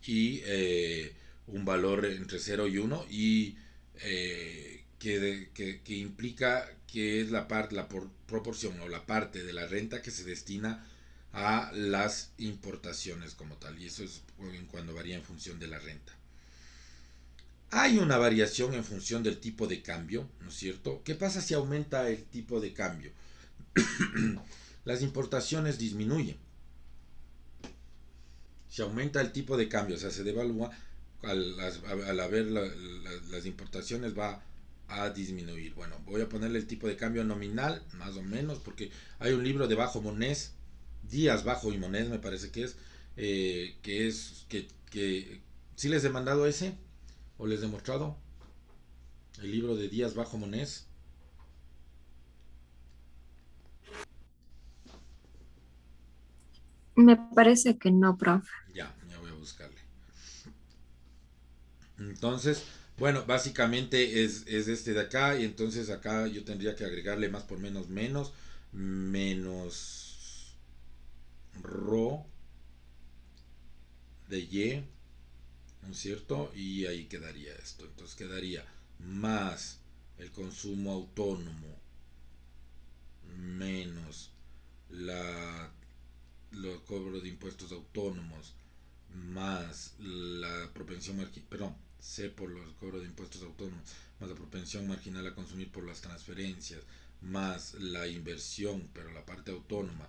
Y eh, un valor entre 0 y 1 y eh, que, que, que, implica que es la parte, la por, proporción o la parte de la renta que se destina a las importaciones como tal. Y eso es cuando varía en función de la renta. Hay una variación en función del tipo de cambio, ¿no es cierto? ¿Qué pasa si aumenta el tipo de cambio? <clears throat> las importaciones disminuyen. Si aumenta el tipo de cambio, o sea, se devalúa, al, haber las importaciones va a disminuir. Bueno, voy a ponerle el tipo de cambio nominal, más o menos, porque hay un libro de Bajo Monés, Díaz Bajo y Monés me parece que es, eh, que es, que, que, ¿sí les he mandado ese? ¿O les he mostrado? El libro de Díaz Bajo Monés. Me parece que no, profe. Ya, ya voy a buscarle. Entonces, bueno, básicamente es, es, este de acá y entonces acá yo tendría que agregarle más por menos menos, menos ro de y, ¿no es cierto? Y ahí quedaría esto. Entonces quedaría más el consumo autónomo menos la los cobros de impuestos autónomos más la propensión perdón C por los cobros de impuestos autónomos más la propensión marginal a consumir por las transferencias más la inversión pero la parte autónoma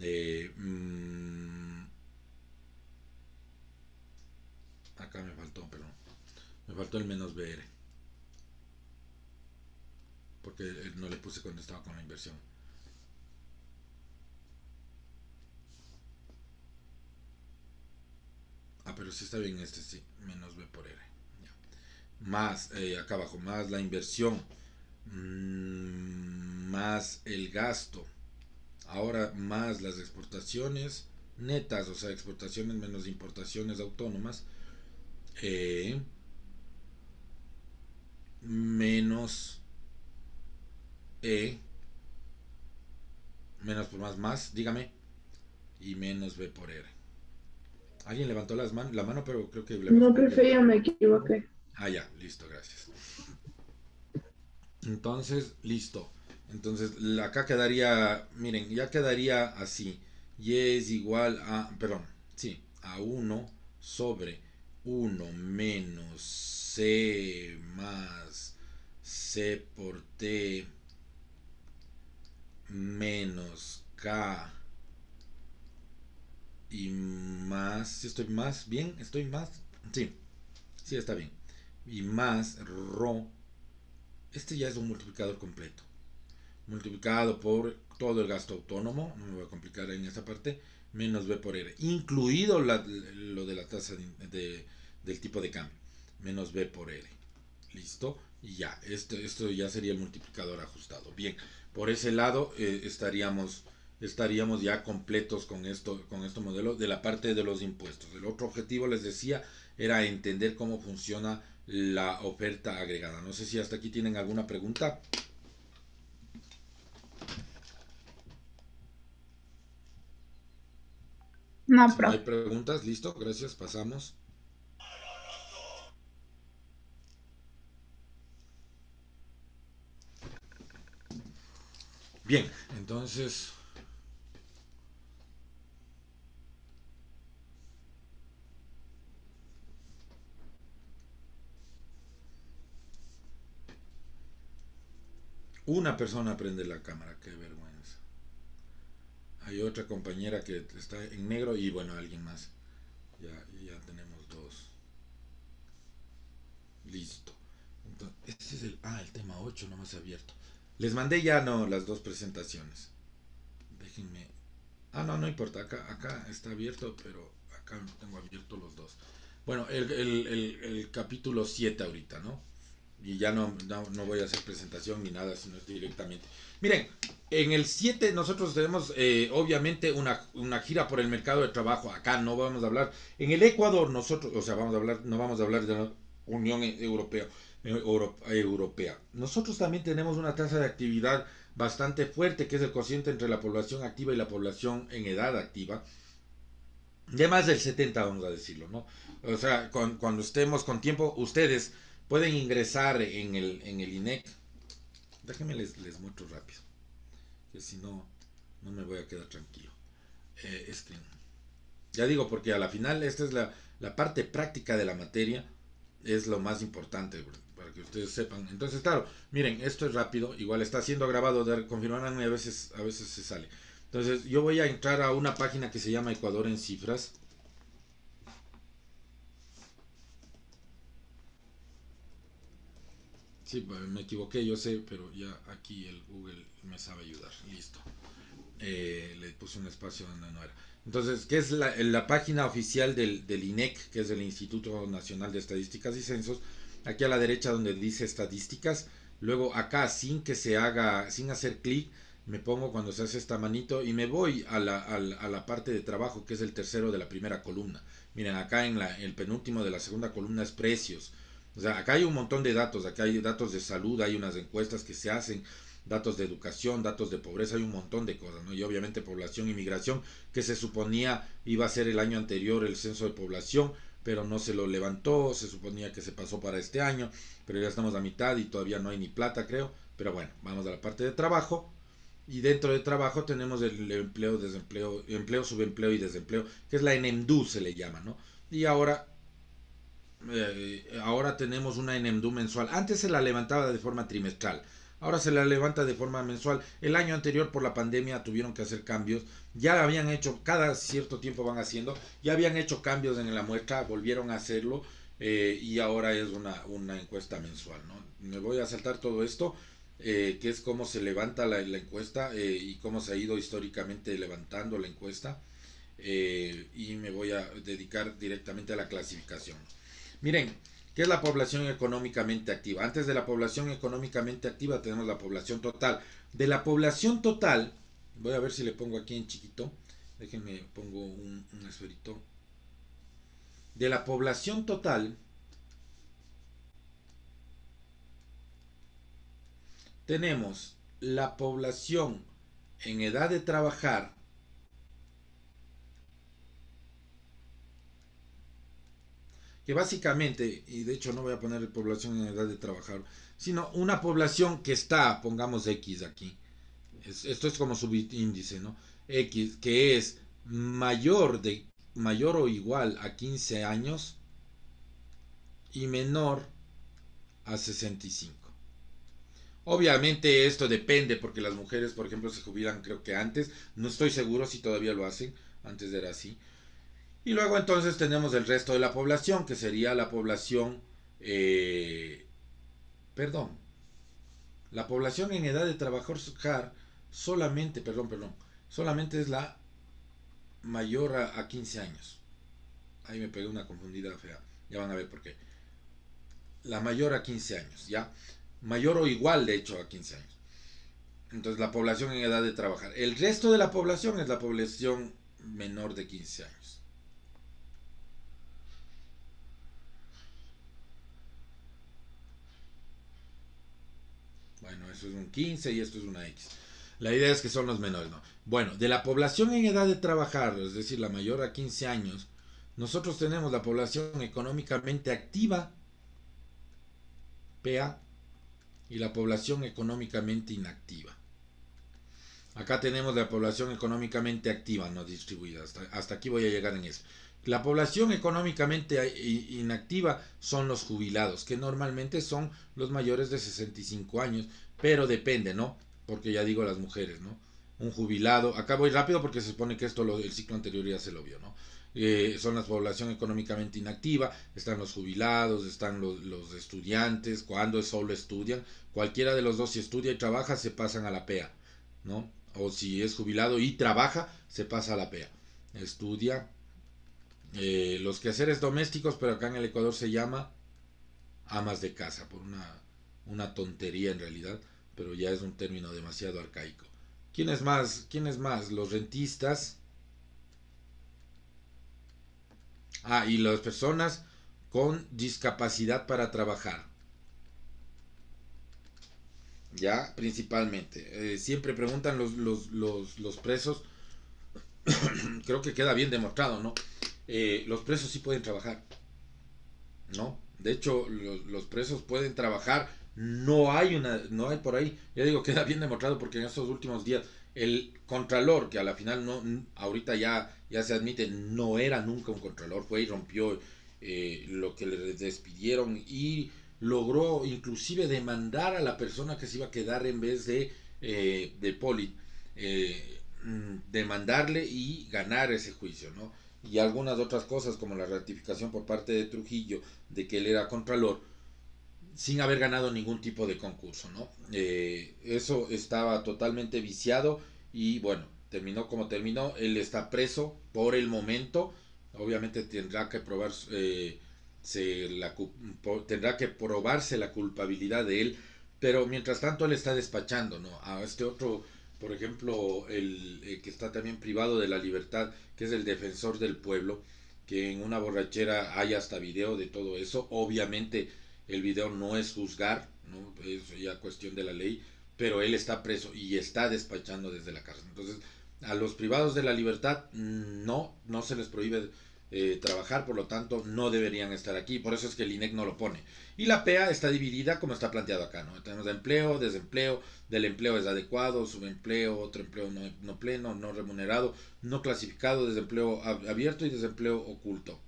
eh, mmm, acá me faltó perdón me faltó el menos BR porque no le puse cuando estaba con la inversión Ah, pero sí está bien este, sí. Menos B por R. Más, eh, acá abajo, más la inversión. Mmm, más el gasto. Ahora más las exportaciones netas, o sea, exportaciones menos importaciones autónomas. Eh, menos E. Menos por más, más, dígame. Y menos B por R. Alguien levantó las man la mano, pero creo que... No, profe, me equivoqué. Ah, ya, listo, gracias. Entonces, listo. Entonces, acá quedaría, miren, ya quedaría así. Y es igual a, perdón, sí, a 1 sobre 1 menos C más C por T menos K y más, si estoy más bien, estoy más, sí, sí está bien, y más ro, este ya es un multiplicador completo, multiplicado por todo el gasto autónomo, no me voy a complicar en esa parte, menos B por R, incluido lo de la tasa de, del tipo de cambio, menos B por R, listo, y ya, esto, esto ya sería el multiplicador ajustado, bien, por ese lado eh, estaríamos estaríamos ya completos con esto, con este modelo de la parte de los impuestos. El otro objetivo, les decía, era entender cómo funciona la oferta agregada. No sé si hasta aquí tienen alguna pregunta. No, si no hay preguntas, listo, gracias, pasamos. Bien, entonces Una persona prende la cámara, qué vergüenza. Hay otra compañera que está en negro y bueno, alguien más. Ya, ya tenemos dos. Listo. Este es el, ah, el tema 8 no más abierto. Les mandé ya no las dos presentaciones. Déjenme. Ah, no, no importa. Acá, acá está abierto, pero acá tengo abierto los dos. Bueno, el, el, el, el capítulo 7 ahorita, ¿no? Y ya no, no, voy a hacer presentación ni nada, sino directamente. Miren, en el 7 nosotros tenemos eh, obviamente una, una, gira por el mercado de trabajo. Acá no vamos a hablar. En el Ecuador nosotros, o sea, vamos a hablar, no vamos a hablar de la Unión Europea. Eh, Europea. Nosotros también tenemos una tasa de actividad bastante fuerte, que es el cociente entre la población activa y la población en edad activa. De más del 70, vamos a decirlo, ¿no? O sea, cuando estemos con tiempo, ustedes pueden ingresar en el, en el INEC. Déjenme les, les muestro rápido. Que si no, no me voy a quedar tranquilo. Eh, Ya digo, porque a la final esta es la, la, parte práctica de la materia. Es lo más importante para que ustedes sepan. Entonces, claro, miren, esto es rápido. Igual está siendo grabado. Confirmarán a veces, a veces se sale. Entonces, yo voy a entrar a una página que se llama Ecuador en cifras. Sí, me equivoqué, yo sé, pero ya aquí el Google me sabe ayudar. Listo. Eh, le puse un espacio donde no era. Entonces, ¿qué es la, la página oficial del, del, INEC, que es el Instituto Nacional de Estadísticas y Censos? Aquí a la derecha donde dice estadísticas. Luego acá, sin que se haga, sin hacer clic, me pongo cuando se hace esta manito y me voy a la, a a la parte de trabajo, que es el tercero de la primera columna. Miren, acá en la, el penúltimo de la segunda columna es precios. O sea, acá hay un montón de datos, acá hay datos de salud, hay unas encuestas que se hacen, datos de educación, datos de pobreza, hay un montón de cosas, ¿no? Y obviamente población y migración, que se suponía iba a ser el año anterior el censo de población, pero no se lo levantó, se suponía que se pasó para este año, pero ya estamos a mitad y todavía no hay ni plata, creo. Pero bueno, vamos a la parte de trabajo. Y dentro de trabajo tenemos el empleo, desempleo, empleo, subempleo y desempleo, que es la ENEMDU se le llama, ¿no? Y ahora eh, ahora tenemos una ENEMDU mensual. Antes se la levantaba de forma trimestral. Ahora se la levanta de forma mensual. El año anterior por la pandemia tuvieron que hacer cambios. Ya habían hecho, cada cierto tiempo van haciendo, ya habían hecho cambios en la muestra, volvieron a hacerlo eh, y ahora es una, una encuesta mensual. ¿no? Me voy a saltar todo esto, eh, que es cómo se levanta la, la encuesta eh, y cómo se ha ido históricamente levantando la encuesta. Eh, y me voy a dedicar directamente a la clasificación. Miren, ¿qué es la población económicamente activa? Antes de la población económicamente activa tenemos la población total. De la población total, voy a ver si le pongo aquí en chiquito. Déjenme, pongo un, esferito. De la población total, tenemos la población en edad de trabajar que básicamente, y de hecho no voy a poner población en edad de trabajar, sino una población que está, pongamos X aquí, es, esto es como subíndice, ¿no? X, que es mayor, de, mayor o igual a 15 años y menor a 65. Obviamente esto depende porque las mujeres, por ejemplo, se jubilan creo que antes, no estoy seguro si todavía lo hacen, antes era así. Y luego entonces tenemos el resto de la población, que sería la población, eh, perdón, la población en edad de trabajar solamente, perdón, perdón, solamente es la mayor a, a 15 años. Ahí me pegué una confundida fea, ya van a ver por qué. La mayor a 15 años, ¿ya? Mayor o igual, de hecho, a 15 años. Entonces la población en edad de trabajar. El resto de la población es la población menor de 15 años. Bueno, eso es un 15 y esto es una X. La idea es que son los menores, ¿no? Bueno, de la población en edad de trabajar, es decir, la mayor a 15 años, nosotros tenemos la población económicamente activa, PA, y la población económicamente inactiva. Acá tenemos la población económicamente activa, no distribuida. Hasta, hasta aquí voy a llegar en eso. La población económicamente inactiva son los jubilados, que normalmente son los mayores de 65 años, pero depende, ¿no? Porque ya digo las mujeres, ¿no? Un jubilado, acá voy rápido porque se supone que esto lo, el ciclo anterior ya se lo vio, ¿no? Eh, son la población económicamente inactiva, están los jubilados, están los, los, estudiantes, cuando solo estudian, cualquiera de los dos si estudia y trabaja se pasan a la PEA, ¿no? O si es jubilado y trabaja, se pasa a la PEA. Estudia, eh, los quehaceres domésticos, pero acá en el Ecuador se llama amas de casa, por una, una tontería en realidad, pero ya es un término demasiado arcaico. ¿Quién es más? ¿Quién es más? Los rentistas. Ah, y las personas con discapacidad para trabajar. Ya, principalmente. Eh, siempre preguntan los, los, los, los presos. <coughs> Creo que queda bien demostrado, ¿no? Eh, los presos sí pueden trabajar. ¿No? De hecho, los, presos pueden trabajar. No hay una, no hay por ahí. Ya digo, queda bien demostrado porque en estos últimos días el contralor, que a la final no, ahorita ya, ya se admite, no era nunca un contralor, fue y rompió eh, lo que le despidieron y logró inclusive demandar a la persona que se iba a quedar en vez de, eh, de Poli, eh, mm, demandarle y ganar ese juicio, ¿no? Y algunas otras cosas como la ratificación por parte de Trujillo de que él era contralor, sin haber ganado ningún tipo de concurso, ¿no? Eh, eso estaba totalmente viciado y bueno, terminó como terminó. Él está preso por el momento. Obviamente tendrá que eh, la, tendrá que probarse la culpabilidad de él, pero mientras tanto él está despachando, ¿no? A este otro, por ejemplo, el, el que está también privado de la libertad, que es el defensor del pueblo, que en una borrachera hay hasta video de todo eso. Obviamente el video no es juzgar, ¿no? es ya cuestión de la ley, pero él está preso y está despachando desde la cárcel. Entonces, a los privados de la libertad no, no se les prohíbe eh, trabajar, por lo tanto no deberían estar aquí, por eso es que el INEC no lo pone. Y la PEA está dividida como está planteado acá, ¿no? Tenemos de empleo, desempleo, del empleo es adecuado, subempleo, otro empleo no, no pleno, no remunerado, no clasificado, desempleo abierto y desempleo oculto.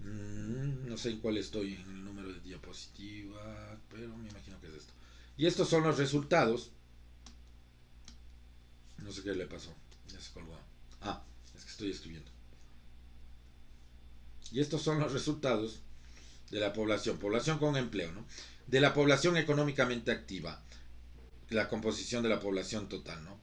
Mm, no sé en cuál estoy, en el número de diapositiva, pero me imagino que es esto. Y estos son los resultados. No sé qué le pasó, ya se colgó. Ah, es que estoy escribiendo. Y estos son los resultados de la población, población con empleo, ¿no? De la población económicamente activa, la composición de la población total, ¿no?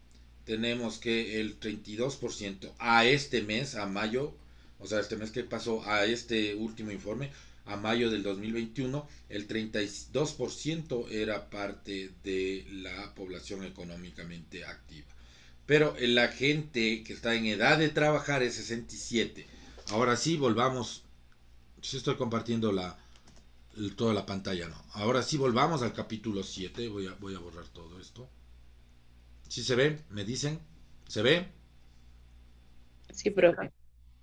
Tenemos que el 32% a este mes, a mayo, o sea, este mes que pasó a este último informe, a mayo del 2021, el 32% era parte de la población económicamente activa. Pero la gente que está en edad de trabajar es 67. Ahora sí, volvamos. Si estoy compartiendo la, toda la pantalla, no. Ahora sí, volvamos al capítulo 7. Voy a, voy a borrar todo esto. Si se ve, me dicen. ¿Se ve? Sí, profe.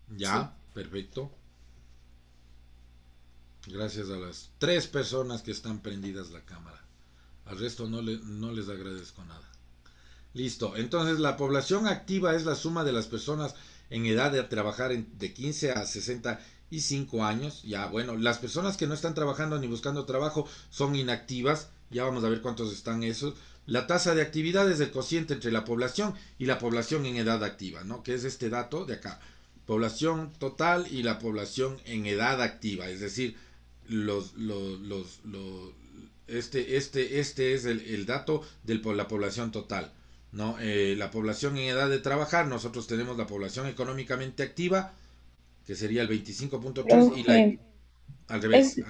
Ya, perfecto. Gracias a las tres personas que están prendidas la cámara. Al resto no, le, no les agradezco nada. Listo. Entonces la población activa es la suma de las personas en edad de trabajar de 15 a 65 años. Ya, bueno, las personas que no están trabajando ni buscando trabajo son inactivas. Ya vamos a ver cuántos están esos. La tasa de actividad es el cociente entre la población y la población en edad activa, ¿no? Que es este dato de acá. Población total y la población en edad activa. Es decir, los, los, los, este, este, este es el, el dato de la población total. ¿No? Eh, la población en edad de trabajar, nosotros tenemos la población económicamente activa, que sería el 25.3, y la, al revés,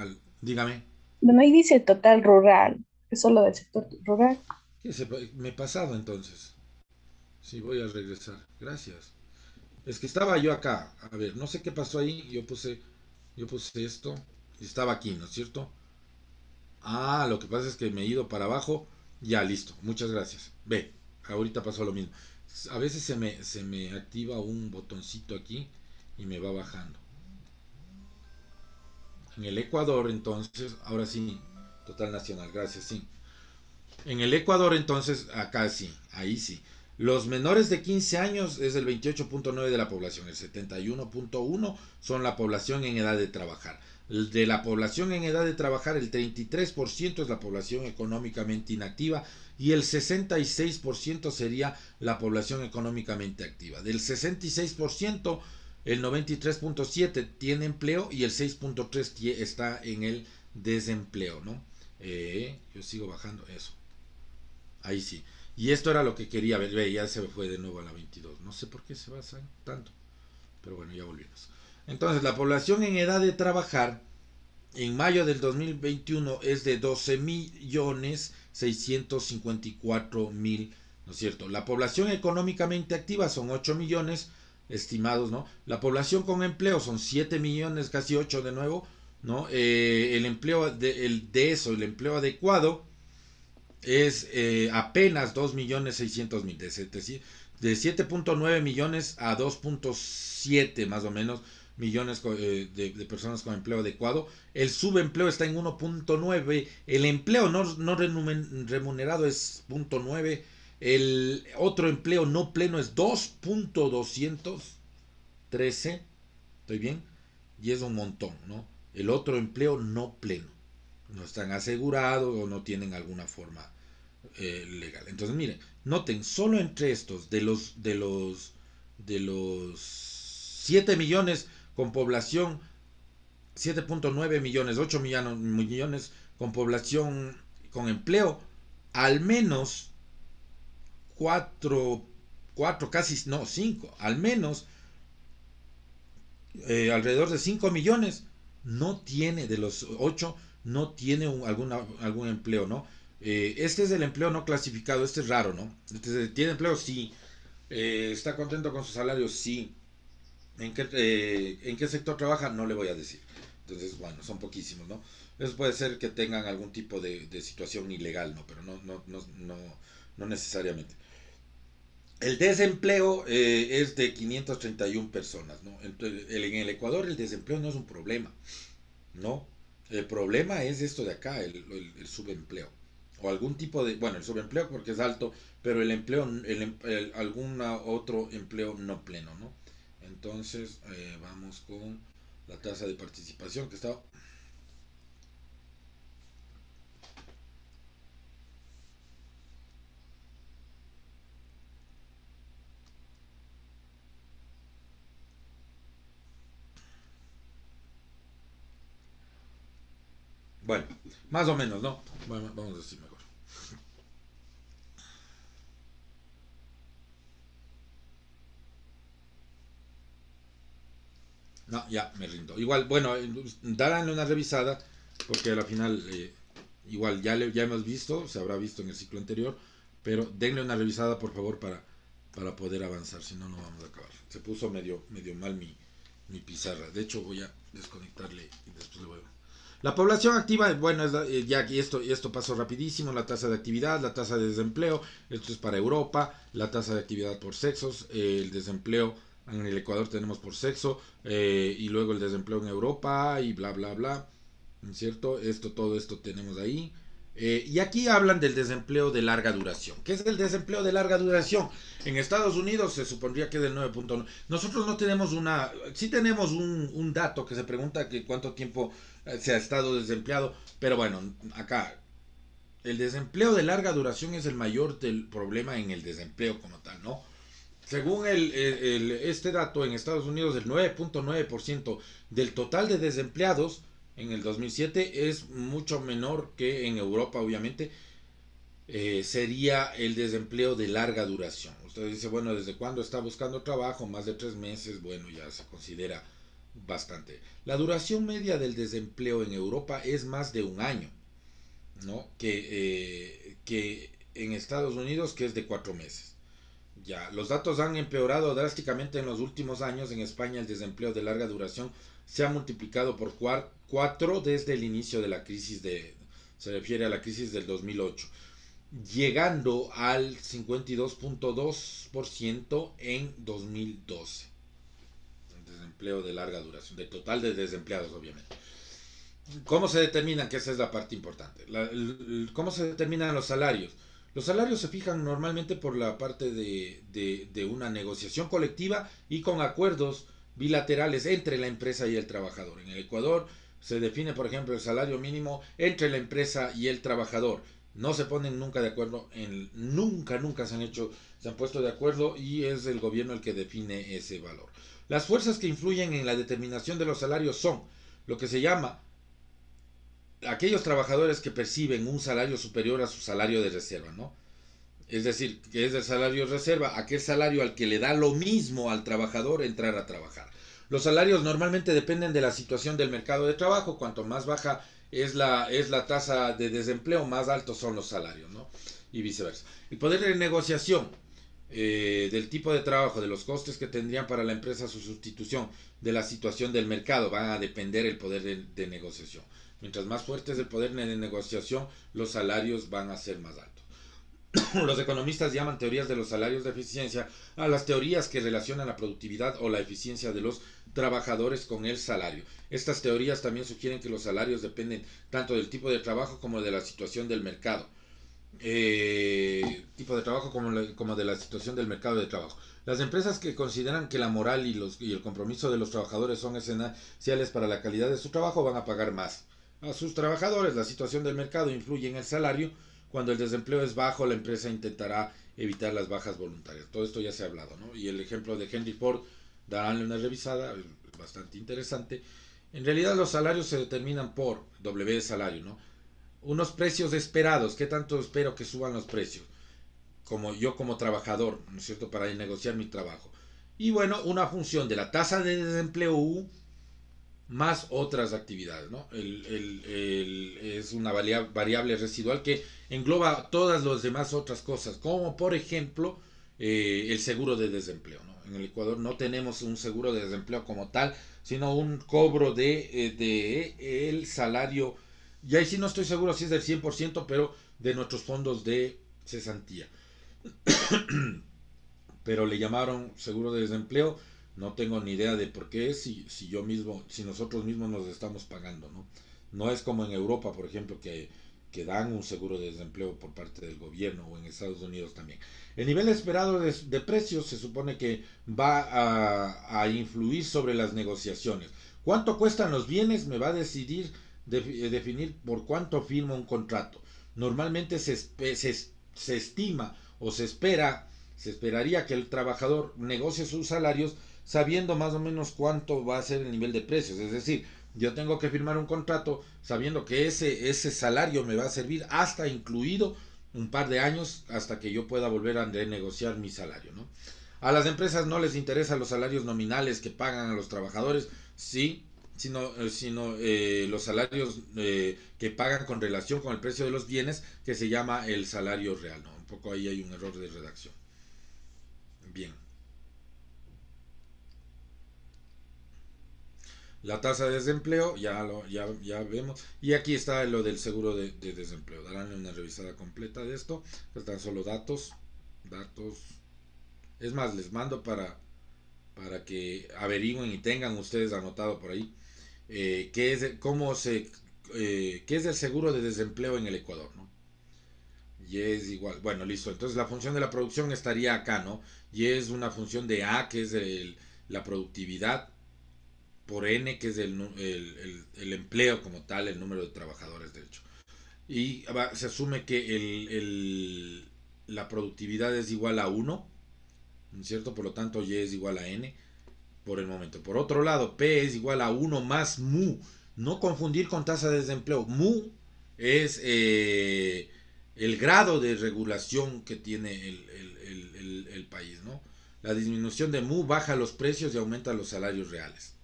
dígame. Bueno, ahí dice total rural, es solo del sector rural. me he pasado entonces. Sí, voy a regresar. Gracias. Es que estaba yo acá. A ver, no sé qué pasó ahí. Yo puse, yo puse esto. Y estaba aquí, ¿no es cierto? Ah, lo que pasa es que me he ido para abajo. Ya, listo. Muchas gracias. Ve ahorita pasó lo mismo. A veces se me, se me activa un botoncito aquí y me va bajando. En el Ecuador, entonces, ahora sí, total nacional, gracias, sí. En el Ecuador, entonces, acá sí, ahí sí. Los menores de 15 años es el 28.9 de la población, el 71.1 son la población en edad de trabajar. De la población en edad de trabajar, el 33% es la población económicamente inactiva y el 66% sería la población económicamente activa. Del 66%, el 93.7 tiene empleo y el 6.3 está en el desempleo, ¿no? Eh, yo sigo bajando eso. Ahí sí. Y esto era lo que quería ver. Ve, ya se fue de nuevo a la 22. No sé por qué se va tanto. Pero bueno, ya volvimos. Entonces, la población en edad de trabajar en mayo del 2021 es de 12 millones 654 mil, ¿no es cierto? La población económicamente activa son 8 millones estimados, ¿no? La población con empleo son 7 millones, casi 8 de nuevo, ¿no? Eh, el empleo de, el, eso, el empleo adecuado es eh, apenas 2 millones 600 mil, de, de 7.9 millones a 2.7 más o menos millones eh, de, personas con empleo adecuado. El subempleo está en 1.9. El empleo no, no remunerado es 0.9. El otro empleo no pleno es 2.213. ¿Estoy bien? Y es un montón, ¿no? El otro empleo no pleno. No están asegurados o no tienen alguna forma eh, legal. Entonces, miren, noten, solo entre estos, de los, de los, de los 7 millones con población 7.9 millones, 8 millones, con población con empleo, al menos cuatro, cuatro casi, no, cinco, al menos eh, alrededor de 5 millones no tiene, de los 8, no tiene alguna, algún empleo, ¿no? Eh, este es el empleo no clasificado, este es raro, ¿no? Este, ¿Tiene empleo? Sí. Eh, ¿Está contento con su salario? Sí. ¿En qué, ¿En qué sector trabaja? No le voy a decir. Entonces, bueno, son poquísimos, ¿no? Eso puede ser que tengan algún tipo de, situación ilegal, ¿no? Pero no, no, no, no, no necesariamente. El desempleo eh, es de 531 personas, ¿no? En, el Ecuador el desempleo no es un problema, ¿no? El problema es esto de acá, el, subempleo. O algún tipo de, bueno, el subempleo porque es alto, pero el empleo, el, algún otro empleo no pleno, ¿no? Entonces, eh, vamos con la tasa de participación que está Bueno, más o menos, ¿no? Bueno, vamos a decir mejor. No, ya me rindo. Igual, bueno, darán una revisada, porque al final, eh, igual ya, le, ya hemos visto, se habrá visto en el ciclo anterior, pero denle una revisada, por favor, para, para poder avanzar, si no, no vamos a acabar. Se puso medio, medio mal mi, mi pizarra. De hecho, voy a desconectarle y después le voy a... La población activa, bueno, es eh, ya aquí esto, esto pasó rapidísimo, la tasa de actividad, la tasa de desempleo, esto es para Europa, la tasa de actividad por sexos, eh, el desempleo en el Ecuador tenemos por sexo, eh, y luego el desempleo en Europa, y bla, bla, bla, ¿cierto? Esto, todo esto tenemos ahí. y aquí hablan del desempleo de larga duración. ¿Qué es el desempleo de larga duración? En Estados Unidos se supondría que es del 9.9. Nosotros no tenemos una, sí tenemos un, un dato que se pregunta que cuánto tiempo se ha estado desempleado. Pero bueno, acá el desempleo de larga duración es el mayor del problema en el desempleo como tal, ¿no? Según el, este dato, en Estados Unidos el 9.9% del total de desempleados en el 2007 es mucho menor que en Europa, obviamente. Eh, sería el desempleo de larga duración. Usted dice, bueno, ¿desde cuándo está buscando trabajo? Más de tres meses, bueno, ya se considera bastante. La duración media del desempleo en Europa es más de un año, ¿no? Que, eh, que en Estados Unidos, que es de cuatro meses. Ya, los datos han empeorado drásticamente en los últimos años. En España el desempleo de larga duración se ha multiplicado por cuatro desde el inicio de la crisis de, se refiere a la crisis del 2008, llegando al 52.2% en 2012 empleo de larga duración, de total de desempleados, obviamente. ¿Cómo se determinan? Que esa es la parte importante. ¿Cómo se determinan los salarios? Los salarios se fijan normalmente por la parte de, una negociación colectiva y con acuerdos bilaterales entre la empresa y el trabajador. En el Ecuador se define, por ejemplo, el salario mínimo entre la empresa y el trabajador. No se ponen nunca de acuerdo, en, nunca, nunca se han hecho, se han puesto de acuerdo y es el gobierno el que define ese valor. Las fuerzas que influyen en la determinación de los salarios son lo que se llama aquellos trabajadores que perciben un salario superior a su salario de reserva, ¿no? Es decir, que es el salario de reserva, aquel salario al que le da lo mismo al trabajador entrar a trabajar. Los salarios normalmente dependen de la situación del mercado de trabajo, cuanto más baja es la, es la tasa de desempleo, más altos son los salarios, ¿no? Y viceversa. El poder de negociación eh, del tipo de trabajo, de los costes que tendrían para la empresa su sustitución, de la situación del mercado, van a depender el poder de, negociación. Mientras más fuerte es el poder de negociación, los salarios van a ser más altos. <clears throat> los economistas llaman teorías de los salarios de eficiencia a las teorías que relacionan la productividad o la eficiencia de los trabajadores con el salario. Estas teorías también sugieren que los salarios dependen tanto del tipo de trabajo como de la situación del mercado eh, tipo de trabajo como, de la situación del mercado de trabajo. Las empresas que consideran que la moral y el compromiso de los trabajadores son esenciales para la calidad de su trabajo van a pagar más. A sus trabajadores la situación del mercado influye en el salario. Cuando el desempleo es bajo, la empresa intentará evitar las bajas voluntarias. Todo esto ya se ha hablado, ¿no? Y el ejemplo de Henry Ford, daránle una revisada, bastante interesante. En realidad los salarios se determinan por W salario, ¿no? unos precios esperados. ¿Qué tanto espero que suban los precios? Como yo como trabajador, ¿no es cierto? Para negociar mi trabajo. Y bueno, una función de la tasa de desempleo U más otras actividades, ¿no? El, el, el, es una variable residual que engloba todas las demás otras cosas, como por ejemplo eh, el seguro de desempleo, ¿no? En el Ecuador no tenemos un seguro de desempleo como tal, sino un cobro de, eh, de el salario, y ahí sí no estoy seguro si es del 100%, pero de nuestros fondos de cesantía. <coughs> pero le llamaron seguro de desempleo no tengo ni idea de por qué si, si yo mismo, si nosotros mismos nos estamos pagando, ¿no? No es como en Europa, por ejemplo, que, que dan un seguro de desempleo por parte del gobierno o en Estados Unidos también. El nivel esperado de, precios se supone que va a, influir sobre las negociaciones. ¿Cuánto cuestan los bienes? Me va a decidir de, definir por cuánto firmo un contrato. Normalmente se, se, se estima o se espera, se esperaría que el trabajador negocie sus salarios sabiendo más o menos cuánto va a ser el nivel de precios. Es decir, yo tengo que firmar un contrato sabiendo que ese, ese salario me va a servir hasta incluido un par de años hasta que yo pueda volver a renegociar mi salario. ¿no? A las empresas no les interesan los salarios nominales que pagan a los trabajadores, sí, sino, eh, sino eh, los salarios eh, que pagan con relación con el precio de los bienes, que se llama el salario real. ¿no? Un poco ahí hay un error de redacción. Bien. La tasa de desempleo, ya lo ya, ya vemos. Y aquí está lo del seguro de, de desempleo. Darán una revisada completa de esto. Están solo datos. Datos. Es más, les mando para, para que averigüen y tengan ustedes anotado por ahí. Eh, qué es, cómo se, eh, qué es el seguro de desempleo en el Ecuador, ¿no? Y es igual. Bueno, listo. Entonces la función de la producción estaría acá, ¿no? Y es una función de A, que es el, la productividad por N, que es el, el, el, empleo como tal, el número de trabajadores, de hecho. Y se asume que el, la productividad es igual a 1, ¿cierto? Por lo tanto, Y es igual a N por el momento. Por otro lado, P es igual a 1 más mu. No confundir con tasa de desempleo. Mu es eh, el grado de regulación que tiene el, el país, ¿no? La disminución de mu baja los precios y aumenta los salarios reales.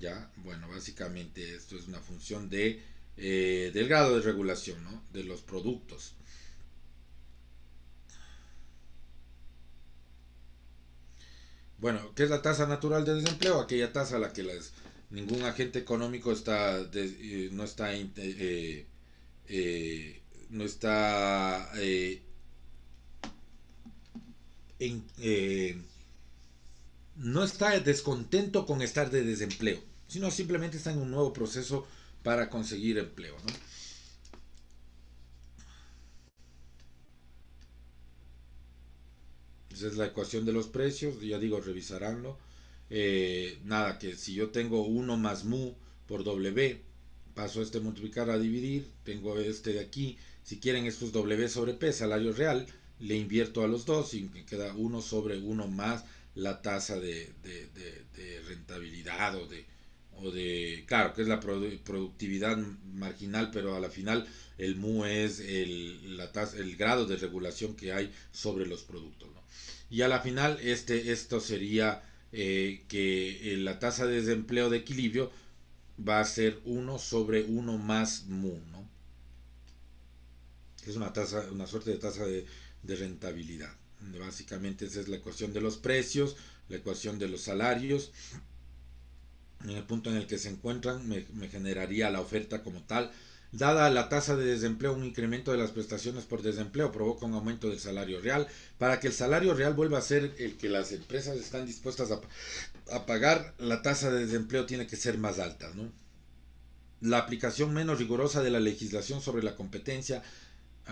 ¿Ya? Bueno, básicamente esto es una función de, eh, del grado de regulación, ¿no? De los productos. Bueno, ¿qué es la tasa natural de desempleo? Aquella tasa a la que ningún agente económico está eh, no está eh, eh, no está no está descontento con estar de desempleo sino simplemente está en un nuevo proceso para conseguir empleo. ¿no? Esa es la ecuación de los precios, ya digo, revisaránlo. Eh, nada, que si yo tengo 1 más mu por W, paso este multiplicar a dividir, tengo este de aquí, si quieren esto es W sobre P, salario real, le invierto a los dos y me queda 1 sobre 1 más la tasa de rentabilidad o de, o de, claro, que es la productividad marginal, pero a la final el MU es el, la tasa, el grado de regulación que hay sobre los productos. ¿no? Y a la final este, esto sería eh, que eh, la tasa de desempleo de equilibrio va a ser 1 sobre 1 más MU. ¿no? Es una, tasa, una suerte de tasa de, de rentabilidad. Básicamente esa es la ecuación de los precios, la ecuación de los salarios en el punto en el que se encuentran, me, generaría la oferta como tal. Dada la tasa de desempleo, un incremento de las prestaciones por desempleo provoca un aumento del salario real. Para que el salario real vuelva a ser el que las empresas están dispuestas a, a pagar, la tasa de desempleo tiene que ser más alta. ¿no? La aplicación menos rigurosa de la legislación sobre la competencia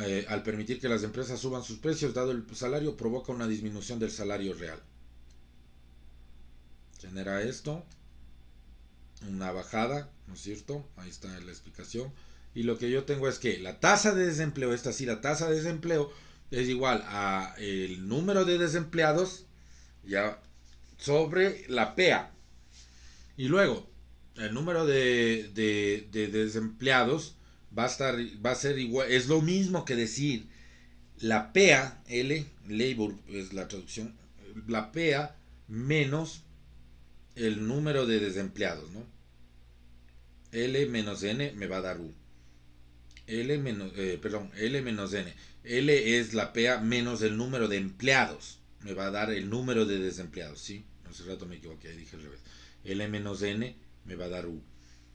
eh, al permitir que las empresas suban sus precios, dado el salario, provoca una disminución del salario real. Genera esto una bajada, ¿no es cierto? Ahí está la explicación. Y lo que yo tengo es que la tasa de desempleo, esta sí, la tasa de desempleo es igual a el número de desempleados ya sobre la PEA. Y luego, el número de, de, de desempleados va a estar, va a ser igual, es lo mismo que decir la PEA, L, labor es la traducción, la PEA menos el número de desempleados, ¿no? L menos N me va a dar U. L menos, eh, perdón, L menos N. L es la PEA menos el número de empleados. Me va a dar el número de desempleados, ¿sí? Hace rato me equivoqué, dije al revés. L menos N me va a dar U.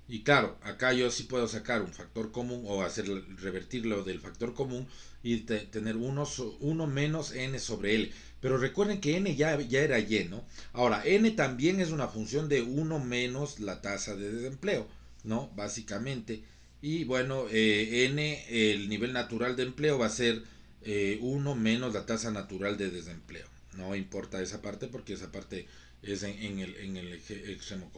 Y claro, acá yo sí puedo sacar un factor común o hacer revertirlo del factor común y tener 1 uno, menos n sobre l. Pero recuerden que n ya, ya era y, ¿no? Ahora, n también es una función de 1 menos la tasa de desempleo, ¿no? Básicamente. Y bueno, eh, n, el nivel natural de empleo va a ser 1 eh, menos la tasa natural de desempleo. No importa esa parte porque esa parte es en, el, en el extremo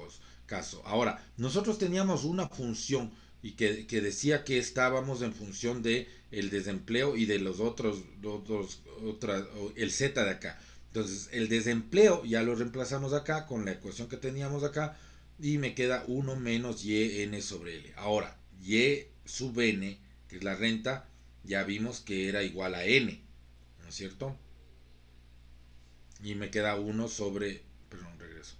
caso. Ahora, nosotros teníamos una función y que, decía que estábamos en función de el desempleo y de los otros, otros, el Z de acá. Entonces, el desempleo ya lo reemplazamos acá con la ecuación que teníamos acá y me queda 1 menos YN sobre L. Ahora, Y sub N, que es la renta, ya vimos que era igual a N, ¿no es cierto? Y me queda 1 sobre, perdón, regreso.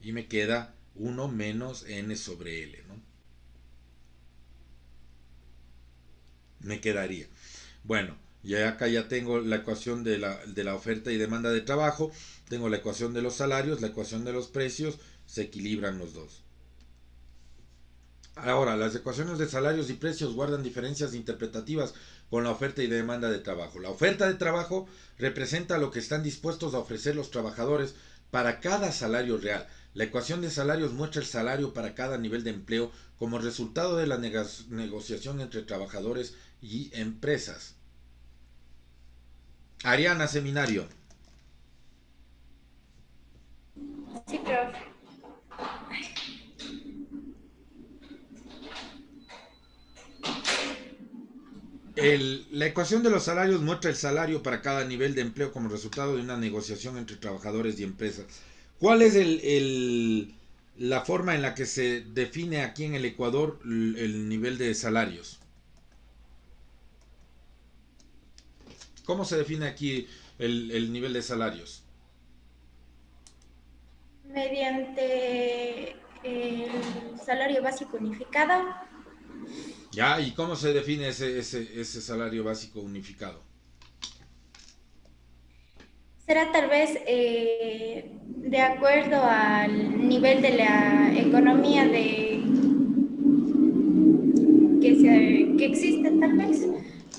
Y me queda 1 menos N sobre L, ¿no? Me quedaría. Bueno, ya acá ya tengo la ecuación de la, de la oferta y demanda de trabajo, tengo la ecuación de los salarios, la ecuación de los precios, se equilibran los dos. Ahora, las ecuaciones de salarios y precios guardan diferencias interpretativas con la oferta y demanda de trabajo. La oferta de trabajo representa lo que están dispuestos a ofrecer los trabajadores para cada salario real. La ecuación de salarios muestra el salario para cada nivel de empleo como resultado de la negociación entre trabajadores y empresas. Ariana, seminario. Sí, profe. la ecuación de los salarios muestra el salario para cada nivel de empleo como resultado de una negociación entre trabajadores y empresas. ¿Cuál es el, la forma en la que se define aquí en el Ecuador el nivel de salarios? ¿Cómo se define aquí el, nivel de salarios? Mediante el salario básico unificado. Ya, ¿y cómo se define ese, ese, ese salario básico unificado? Será tal vez eh, de acuerdo al nivel de la economía de que, que existe tal vez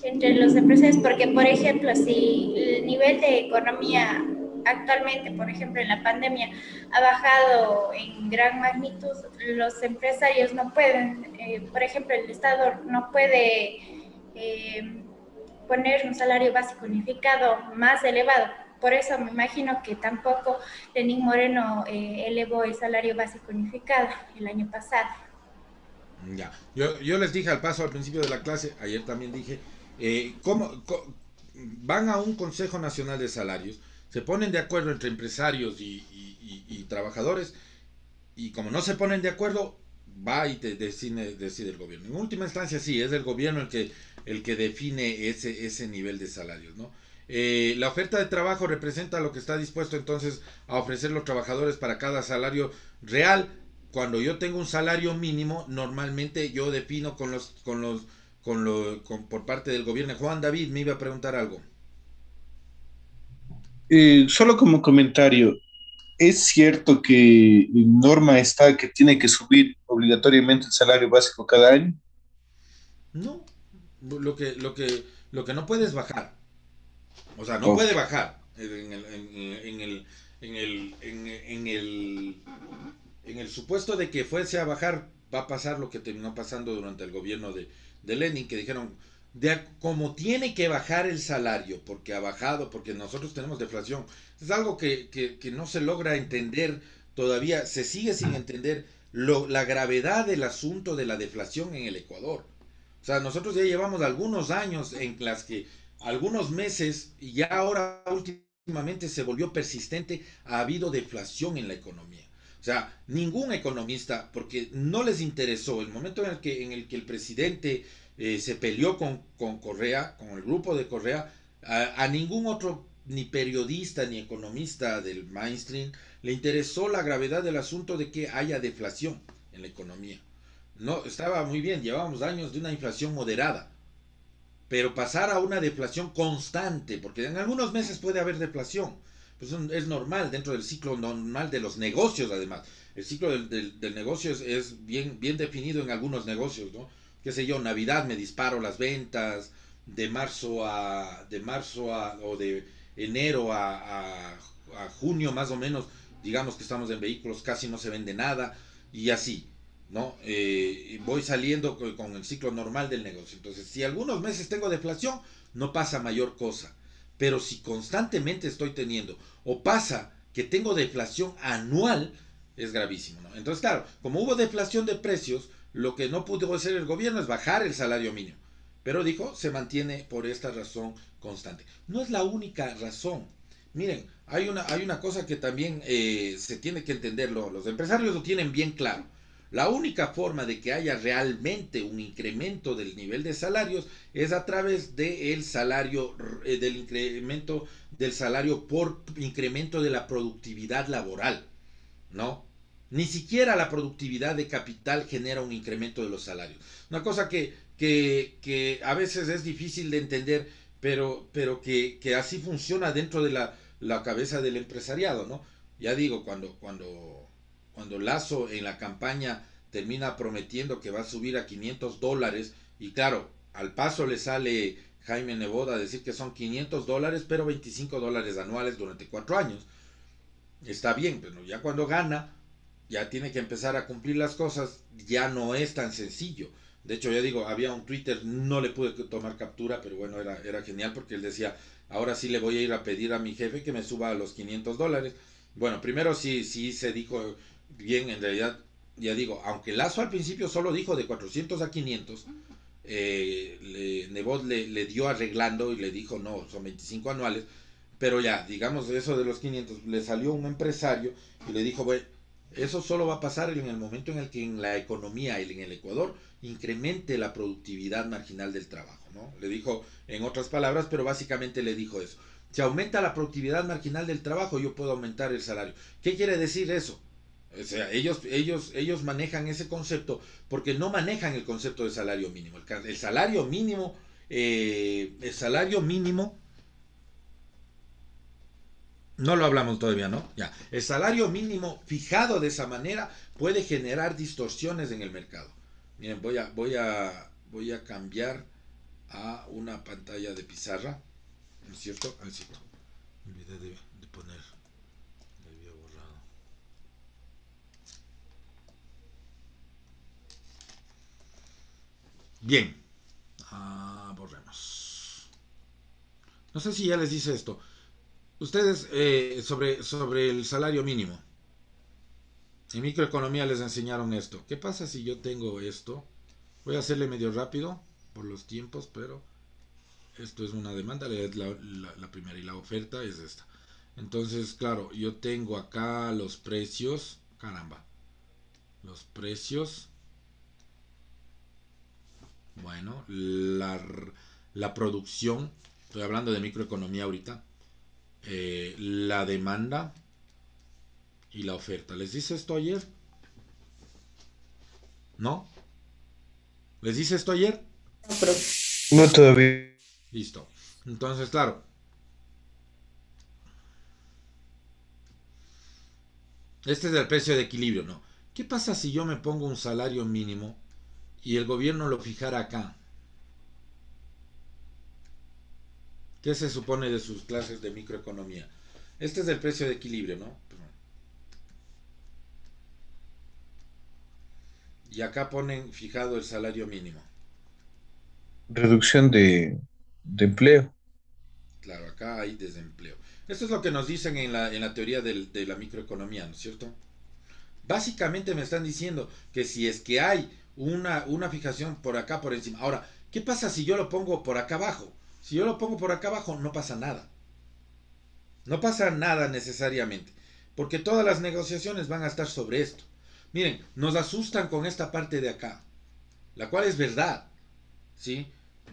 entre los empresarios, porque por ejemplo, si el nivel de economía actualmente, por ejemplo, en la pandemia, ha bajado en gran magnitud, los empresarios no pueden, eh, por ejemplo, el Estado no puede eh, poner un salario básico unificado más elevado. Por eso me imagino que tampoco Lenín Moreno eh, elevó el salario básico unificado el año pasado. Ya, yo, yo les dije al paso al principio de la clase, ayer también dije, eh, ¿cómo, van a un Consejo Nacional de Salarios, se ponen de acuerdo entre empresarios y, trabajadores, y como no se ponen de acuerdo, va y te decide, decide, el gobierno. En última instancia, sí, es el gobierno el que, el que define ese, ese nivel de salarios, ¿no? Eh, la oferta de trabajo representa lo que está dispuesto entonces a ofrecer los trabajadores para cada salario real. Cuando yo tengo un salario mínimo, normalmente yo defino con los, con los con lo, con, por parte del gobierno. Juan David me iba a preguntar algo. Eh, solo como comentario, ¿es cierto que en norma está que tiene que subir obligatoriamente el salario básico cada año? No, lo que, lo que, lo que no puede es bajar. O sea, no puede bajar en el, en, el, en, el, en, el, en el supuesto de que fuese a bajar, va a pasar lo que terminó pasando durante el gobierno de, de Lenin que dijeron, de como tiene que bajar el salario, porque ha bajado, porque nosotros tenemos deflación. Es algo que, que, no se logra entender todavía, se sigue sin entender lo, la gravedad del asunto de la deflación en el Ecuador. O sea, nosotros ya llevamos algunos años en las que, algunos meses, y ya ahora últimamente se volvió persistente, ha habido deflación en la economía. O sea, ningún economista, porque no les interesó el momento en el que, en el, que el presidente eh, se peleó con, con, Correa, con el grupo de Correa, a, a, ningún otro, ni periodista ni economista del mainstream, le interesó la gravedad del asunto de que haya deflación en la economía. No, estaba muy bien, llevábamos años de una inflación moderada, pero pasar a una deflación constante, porque en algunos meses puede haber deflación, pues es normal dentro del ciclo normal de los negocios además. El ciclo del, del, negocio es, es, bien, bien definido en algunos negocios, ¿no? Qué sé yo, Navidad me disparo las ventas, de marzo a, de marzo a, o de enero a, a, a junio más o menos, digamos que estamos en vehículos, casi no se vende nada, y así. ¿no? Eh, voy saliendo con, el ciclo normal del negocio. Entonces, si algunos meses tengo deflación, no pasa mayor cosa. Pero si constantemente estoy teniendo, o pasa que tengo deflación anual, es gravísimo, ¿no? Entonces, claro, como hubo deflación de precios, lo que no pudo hacer el gobierno es bajar el salario mínimo. Pero dijo, se mantiene por esta razón constante. No es la única razón. Miren, hay una, hay una cosa que también eh, se tiene que entenderlo. Los empresarios lo tienen bien claro. La única forma de que haya realmente un incremento del nivel de salarios es a través del salario, eh, del incremento del salario por incremento de la productividad laboral, ¿no? Ni siquiera la productividad de capital genera un incremento de los salarios. Una cosa que, que, que a veces es difícil de entender, pero, pero que, que así funciona dentro de la, la cabeza del empresariado, ¿no? Ya digo, cuando, cuando cuando Lazo en la campaña termina prometiendo que va a subir a 500 dólares y claro, al paso le sale Jaime Neboda a decir que son 500 dólares, pero 25 dólares anuales durante cuatro años. Está bien, pero ya cuando gana, ya tiene que empezar a cumplir las cosas, ya no es tan sencillo. De hecho, ya digo, había un Twitter, no le pude tomar captura, pero bueno, era, era genial porque él decía, ahora sí le voy a ir a pedir a mi jefe que me suba a los 500 dólares. Bueno, primero sí, sí se dijo bien, en realidad, ya digo, aunque Lazo al principio solo dijo de 400 a 500, eh, le, Nebot le, le, dio arreglando y le dijo, no, son 25 anuales, pero ya, digamos, eso de los 500, le salió un empresario y le dijo, bueno, eso solo va a pasar en el momento en el que en la economía, en el Ecuador, incremente la productividad marginal del trabajo, ¿no? Le dijo en otras palabras, pero básicamente le dijo eso. Si aumenta la productividad marginal del trabajo, yo puedo aumentar el salario. ¿Qué quiere decir eso? O sea, ellos, ellos, ellos manejan ese concepto porque no manejan el concepto de salario mínimo. El, salario mínimo, eh, el salario mínimo, no lo hablamos todavía, ¿no? Ya. El salario mínimo fijado de esa manera puede generar distorsiones en el mercado. Miren, voy a, voy a, voy a cambiar a una pantalla de pizarra, ¿no es cierto? Ah, cierto. Me olvidé de poner. Bien. Ah, borremos. No sé si ya les dice esto. Ustedes eh, sobre, sobre el salario mínimo. En microeconomía les enseñaron esto. ¿Qué pasa si yo tengo esto? Voy a hacerle medio rápido por los tiempos, pero esto es una demanda, la, la, la primera y la oferta es esta. Entonces, claro, yo tengo acá los precios, caramba, los precios bueno, la, la producción, estoy hablando de microeconomía ahorita, eh, la demanda y la oferta. ¿Les dice esto ayer? ¿No? ¿Les dice esto ayer? No todavía. Listo. Entonces, claro. Este es el precio de equilibrio, ¿no? ¿Qué pasa si yo me pongo un salario mínimo y el gobierno lo fijara acá. ¿Qué se supone de sus clases de microeconomía? Este es el precio de equilibrio, ¿no? Y acá ponen fijado el salario mínimo. Reducción de, de empleo. Claro, acá hay desempleo. Esto es lo que nos dicen en la, en la teoría del, de la microeconomía, ¿no es cierto? Básicamente me están diciendo que si es que hay una, una fijación por acá por encima. Ahora, ¿qué pasa si yo lo pongo por acá abajo? Si yo lo pongo por acá abajo, no pasa nada. No pasa nada necesariamente. Porque todas las negociaciones van a estar sobre esto. Miren, nos asustan con esta parte de acá, la cual es verdad, ¿sí?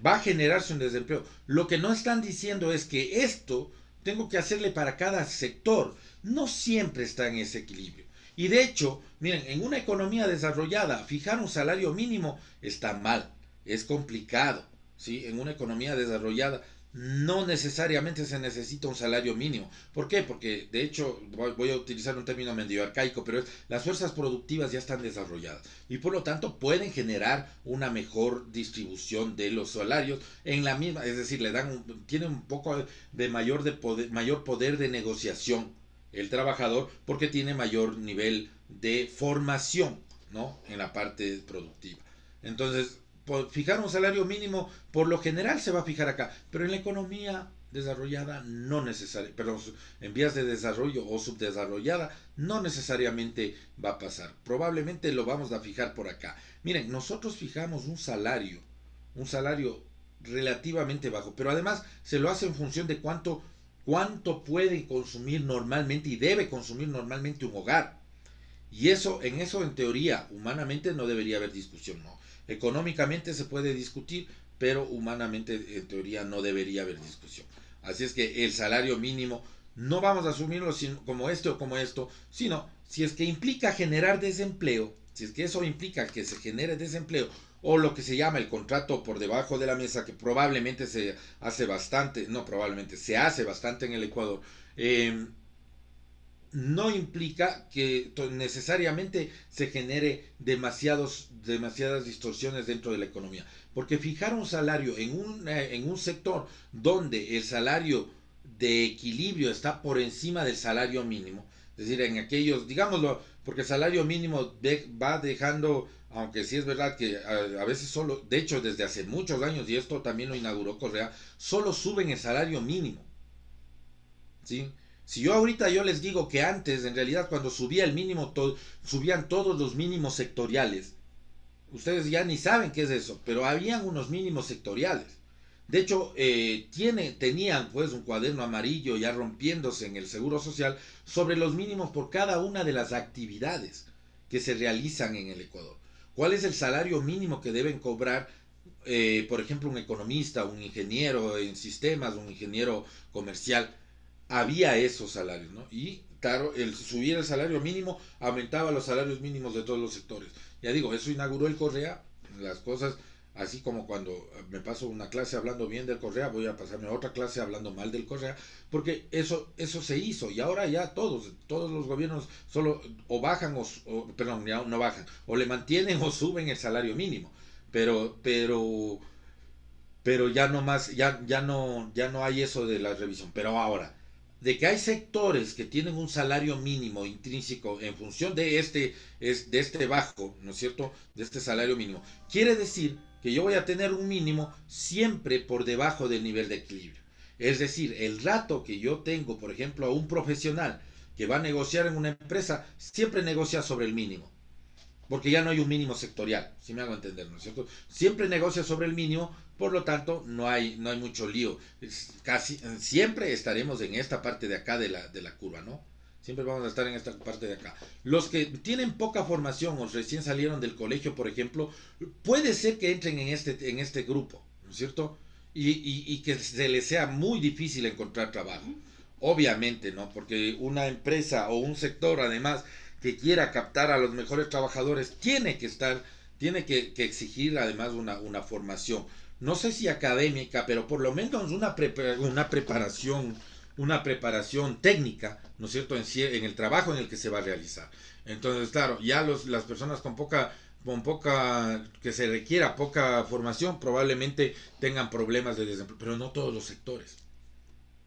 Va a generarse un desempleo. Lo que no están diciendo es que esto tengo que hacerle para cada sector. No siempre está en ese equilibrio. Y de hecho, miren, en una economía desarrollada, fijar un salario mínimo está mal, es complicado, ¿sí? En una economía desarrollada no necesariamente se necesita un salario mínimo. ¿Por qué? Porque de hecho voy a utilizar un término medio arcaico, pero es, las fuerzas productivas ya están desarrolladas y por lo tanto pueden generar una mejor distribución de los salarios en la misma, es decir, le dan tienen un poco de mayor de poder, mayor poder de negociación el trabajador porque tiene mayor nivel de formación, ¿no? En la parte productiva. Entonces, fijar un salario mínimo, por lo general se va a fijar acá, pero en la economía desarrollada no necesariamente, perdón, en vías de desarrollo o subdesarrollada no necesariamente va a pasar. Probablemente lo vamos a fijar por acá. Miren, nosotros fijamos un salario, un salario relativamente bajo, pero además se lo hace en función de cuánto cuánto puede consumir normalmente y debe consumir normalmente un hogar. Y eso, en eso en teoría, humanamente no debería haber discusión, no. Económicamente se puede discutir, pero humanamente en teoría no debería haber discusión. Así es que el salario mínimo no vamos a asumirlo como esto o como esto, sino si es que implica generar desempleo, si es que eso implica que se genere desempleo o lo que se llama el contrato por debajo de la mesa, que probablemente se hace bastante, no probablemente, se hace bastante en el Ecuador, eh, no implica que necesariamente se genere demasiados, demasiadas distorsiones dentro de la economía. Porque fijar un salario en un, eh, en un sector donde el salario de equilibrio está por encima del salario mínimo, es decir, en aquellos, digámoslo, porque el salario mínimo va dejando, aunque sí es verdad que a, a, veces solo, de hecho desde hace muchos años, y esto también lo inauguró Correa, solo suben el salario mínimo. ¿Sí? Si yo ahorita yo les digo que antes, en realidad, cuando subía el mínimo, subían todos los mínimos sectoriales. Ustedes ya ni saben qué es eso, pero habían unos mínimos sectoriales. De hecho, eh, tiene, tenían pues un cuaderno amarillo ya rompiéndose en el Seguro Social sobre los mínimos por cada una de las actividades que se realizan en el Ecuador. ¿Cuál es el salario mínimo que deben cobrar, eh, por ejemplo, un economista, un ingeniero en sistemas, un ingeniero comercial? había esos salarios, ¿no? Y claro, el subir el salario mínimo aumentaba los salarios mínimos de todos los sectores. Ya digo, eso inauguró el Correa, las cosas, así como cuando me paso una clase hablando bien del Correa, voy a pasarme a otra clase hablando mal del Correa, porque eso, eso se hizo y ahora ya todos, todos los gobiernos solo o bajan o, perdón, ya no bajan, o le mantienen <laughs> o suben el salario mínimo, pero, pero, pero ya no más, ya, ya no, ya no hay eso de la revisión, pero ahora, de que hay sectores que tienen un salario mínimo intrínseco en función de este, es, de este bajo, ¿no es cierto? De este salario mínimo. Quiere decir que yo voy a tener un mínimo siempre por debajo del nivel de equilibrio. Es decir, el rato que yo tengo, por ejemplo, a un profesional que va a negociar en una empresa, siempre negocia sobre el mínimo. Porque ya no hay un mínimo sectorial, si me hago entender, ¿no es cierto? Siempre negocia sobre el mínimo por lo tanto, no hay, no hay mucho lío. casi, siempre estaremos en esta parte de acá de la, de la curva, ¿no? Siempre vamos a estar en esta parte de acá. Los que tienen poca formación o recién salieron del colegio, por ejemplo, puede ser que entren en este, en este grupo, ¿no es cierto? Y, y que se les sea muy difícil encontrar trabajo. Obviamente, ¿no? Porque una empresa o un sector, además, que quiera captar a los mejores trabajadores, tiene que estar, tiene que, que exigir además una, una formación no sé si académica, pero por lo menos una, una preparación, una preparación técnica, ¿no es cierto?, en, en, el trabajo en el que se va a realizar. Entonces, claro, ya los, las personas con poca, con poca, que se requiera poca formación, probablemente tengan problemas de desempleo, pero no todos los sectores,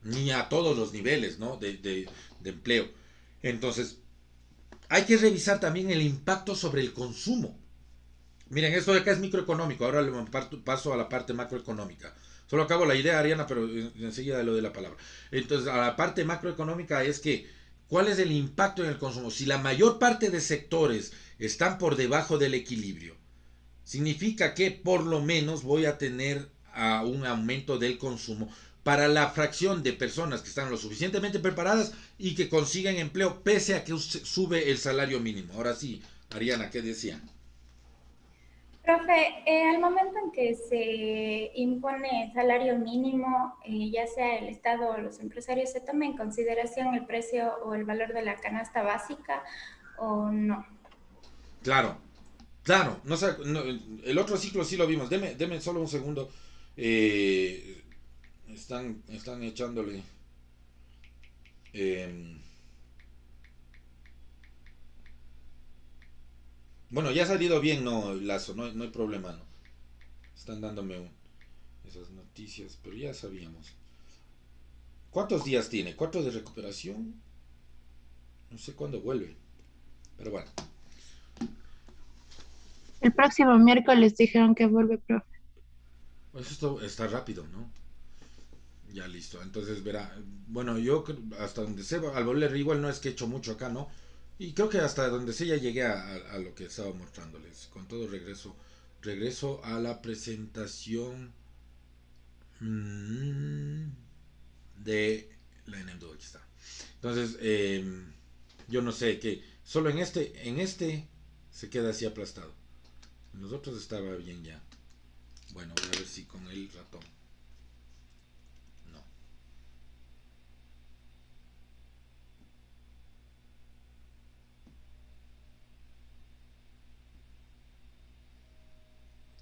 ni a todos los niveles, ¿no?, de, de, de empleo. Entonces, hay que revisar también el impacto sobre el consumo. Miren, esto de acá es microeconómico, ahora le paso a la parte macroeconómica. Solo acabo la idea, Ariana, pero enseguida lo de la palabra. Entonces, a la parte macroeconómica es que, ¿cuál es el impacto en el consumo? Si la mayor parte de sectores están por debajo del equilibrio, significa que por lo menos voy a tener a un aumento del consumo para la fracción de personas que están lo suficientemente preparadas y que consigan empleo pese a que sube el salario mínimo. Ahora sí, Ariana, ¿qué decía? Profe, eh, al momento en que se impone salario mínimo, eh, ya sea el Estado o los empresarios, ¿se toma en consideración el precio o el valor de la canasta básica o no? Claro, claro. El otro ciclo sí lo vimos. Deme, deme solo un segundo. Eh, están, están echándole... Em, Bueno, ya ha salido bien, no, Lazo, no, no hay problema, ¿no? Están dándome esas noticias, pero ya sabíamos. ¿Cuántos días tiene? ¿Cuatro de recuperación? No sé cuándo vuelve. Pero bueno. El próximo miércoles dijeron que vuelve, profe. Pues esto está rápido, ¿no? Ya listo. Entonces verá. Bueno, yo hasta donde sé, al volver igual no es que he hecho mucho acá, ¿no? Y creo que hasta donde sé ya llegué a, lo que estaba mostrándoles. Con todo regreso. Regreso a la presentación mm, de la NM2. Aquí está. Entonces, em, yo no sé que solo en este, en este se queda así aplastado. En los otros estaba bien ya. Bueno, voy a ver si con el ratón.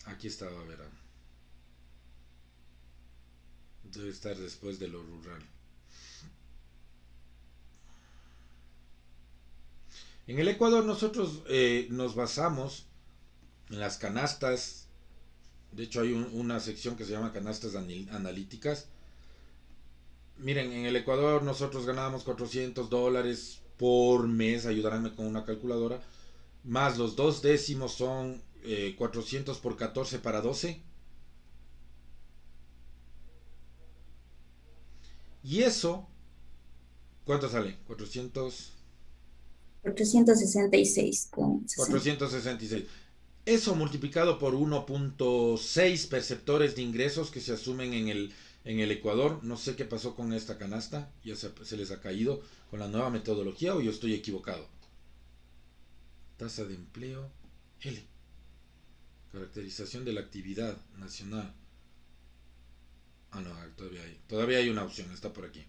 Aquí estaba, verán. Debe estar después de lo rural. En el Ecuador nosotros eh, nos basamos en las canastas. De hecho hay una sección que se llama canastas analíticas. Miren, en el Ecuador nosotros ganábamos 400 dólares por mes, ayudaránme con una calculadora. Más los dos décimos son 400 eh, por 14 para 12. Y eso, ¿cuánto sale? 400. 466. 466. Eso multiplicado por 1.6 perceptores de ingresos que se asumen en el, en el Ecuador. No sé qué pasó con esta canasta. Ya se, se les ha caído con la nueva metodología o yo estoy equivocado. Tasa de empleo L. Caracterización de la actividad nacional. Ah, no, todavía hay. Todavía hay una opción, está por aquí.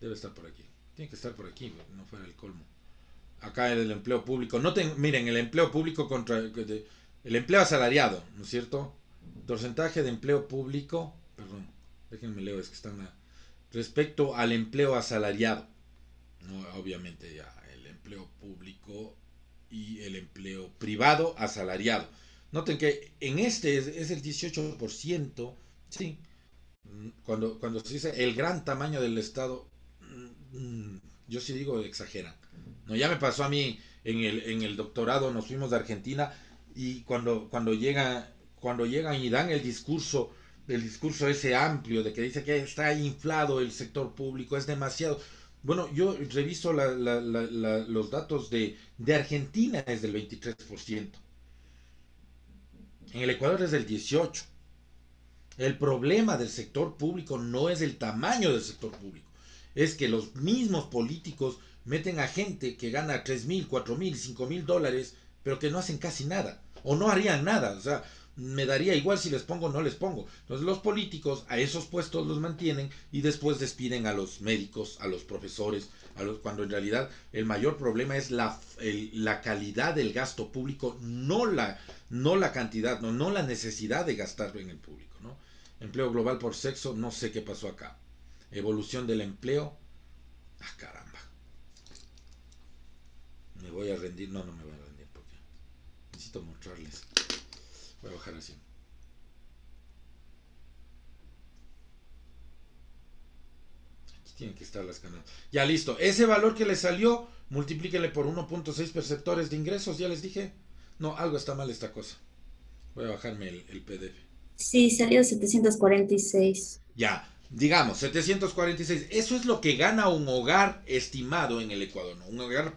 Debe estar por aquí. Tiene que estar por aquí, no fuera el colmo. Acá el empleo público. Noten, miren, el empleo público contra el empleo asalariado, ¿no es cierto? Porcentaje de empleo público, perdón, déjenme leo, es que están respecto al empleo asalariado. No, obviamente ya el empleo público y el empleo privado asalariado. Noten que en este es, el 18%, sí. Cuando, cuando se dice el gran tamaño del Estado, mm, yo sí digo exageran. No, ya me pasó a mí en el, en el doctorado, nos fuimos de Argentina y cuando, cuando, llega, cuando llegan y dan el discurso, el discurso ese amplio de que dice que está inflado el sector público, es demasiado. Bueno, yo reviso los datos de, de Argentina, es del 23%. En el Ecuador es del 18. El problema del sector público no es el tamaño del sector público, es que los mismos políticos meten a gente que gana 3 mil, 4 mil, 5 mil dólares, pero que no hacen casi nada, o no harían nada. O sea, me daría igual si les pongo o no les pongo. Entonces los políticos a esos puestos los mantienen y después despiden a los médicos, a los profesores, a los, cuando en realidad el mayor problema es la, la calidad del gasto público, no la, no la cantidad, no, no la necesidad de gastar en el público. ¿no? Empleo global por sexo, no sé qué pasó acá. Evolución del empleo. Ah, caramba. Me voy a rendir. No, no me voy a rendir porque necesito mostrarles. Voy a bajar así. Aquí tienen que estar las canales. Ya listo. Ese valor que le salió, multiplíquele por 1.6 perceptores de ingresos. Ya les dije. No, algo está mal esta cosa. Voy a bajarme el, PDF. Sí, salió 746. Ya, digamos, 746. Eso es lo que gana un hogar estimado en el Ecuador, ¿no? Un hogar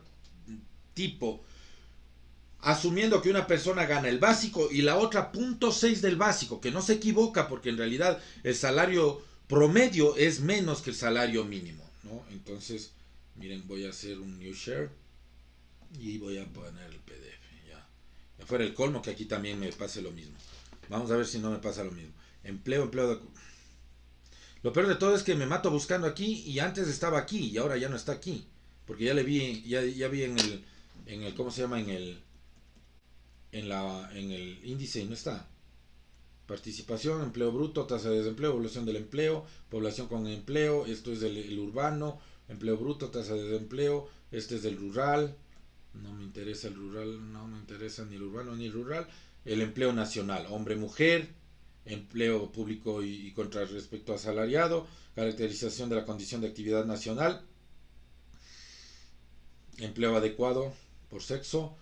tipo asumiendo que una persona gana el básico y la otra punto 6 del básico, que no se equivoca porque en realidad el salario promedio es menos que el salario mínimo, ¿no? Entonces, miren, voy a hacer un new share y voy a poner el PDF, fuera el colmo que aquí también me pase lo mismo. Vamos a ver si no me pasa lo mismo. Empleo, empleo de... Lo peor de todo es que me mato buscando aquí y antes estaba aquí y ahora ya no está aquí. Porque ya le vi, ya, ya vi en el, en el, ¿cómo se llama? En el, en la, en el índice y no está. Participación, empleo bruto, tasa de desempleo, evolución del empleo, población con empleo, esto es del el urbano, empleo bruto, tasa de desempleo, este es del rural, no me interesa el rural, no me interesa ni el urbano ni el rural, el empleo nacional, hombre-mujer, empleo público y, y contra respecto a asalariado, caracterización de la condición de actividad nacional, empleo adecuado por sexo,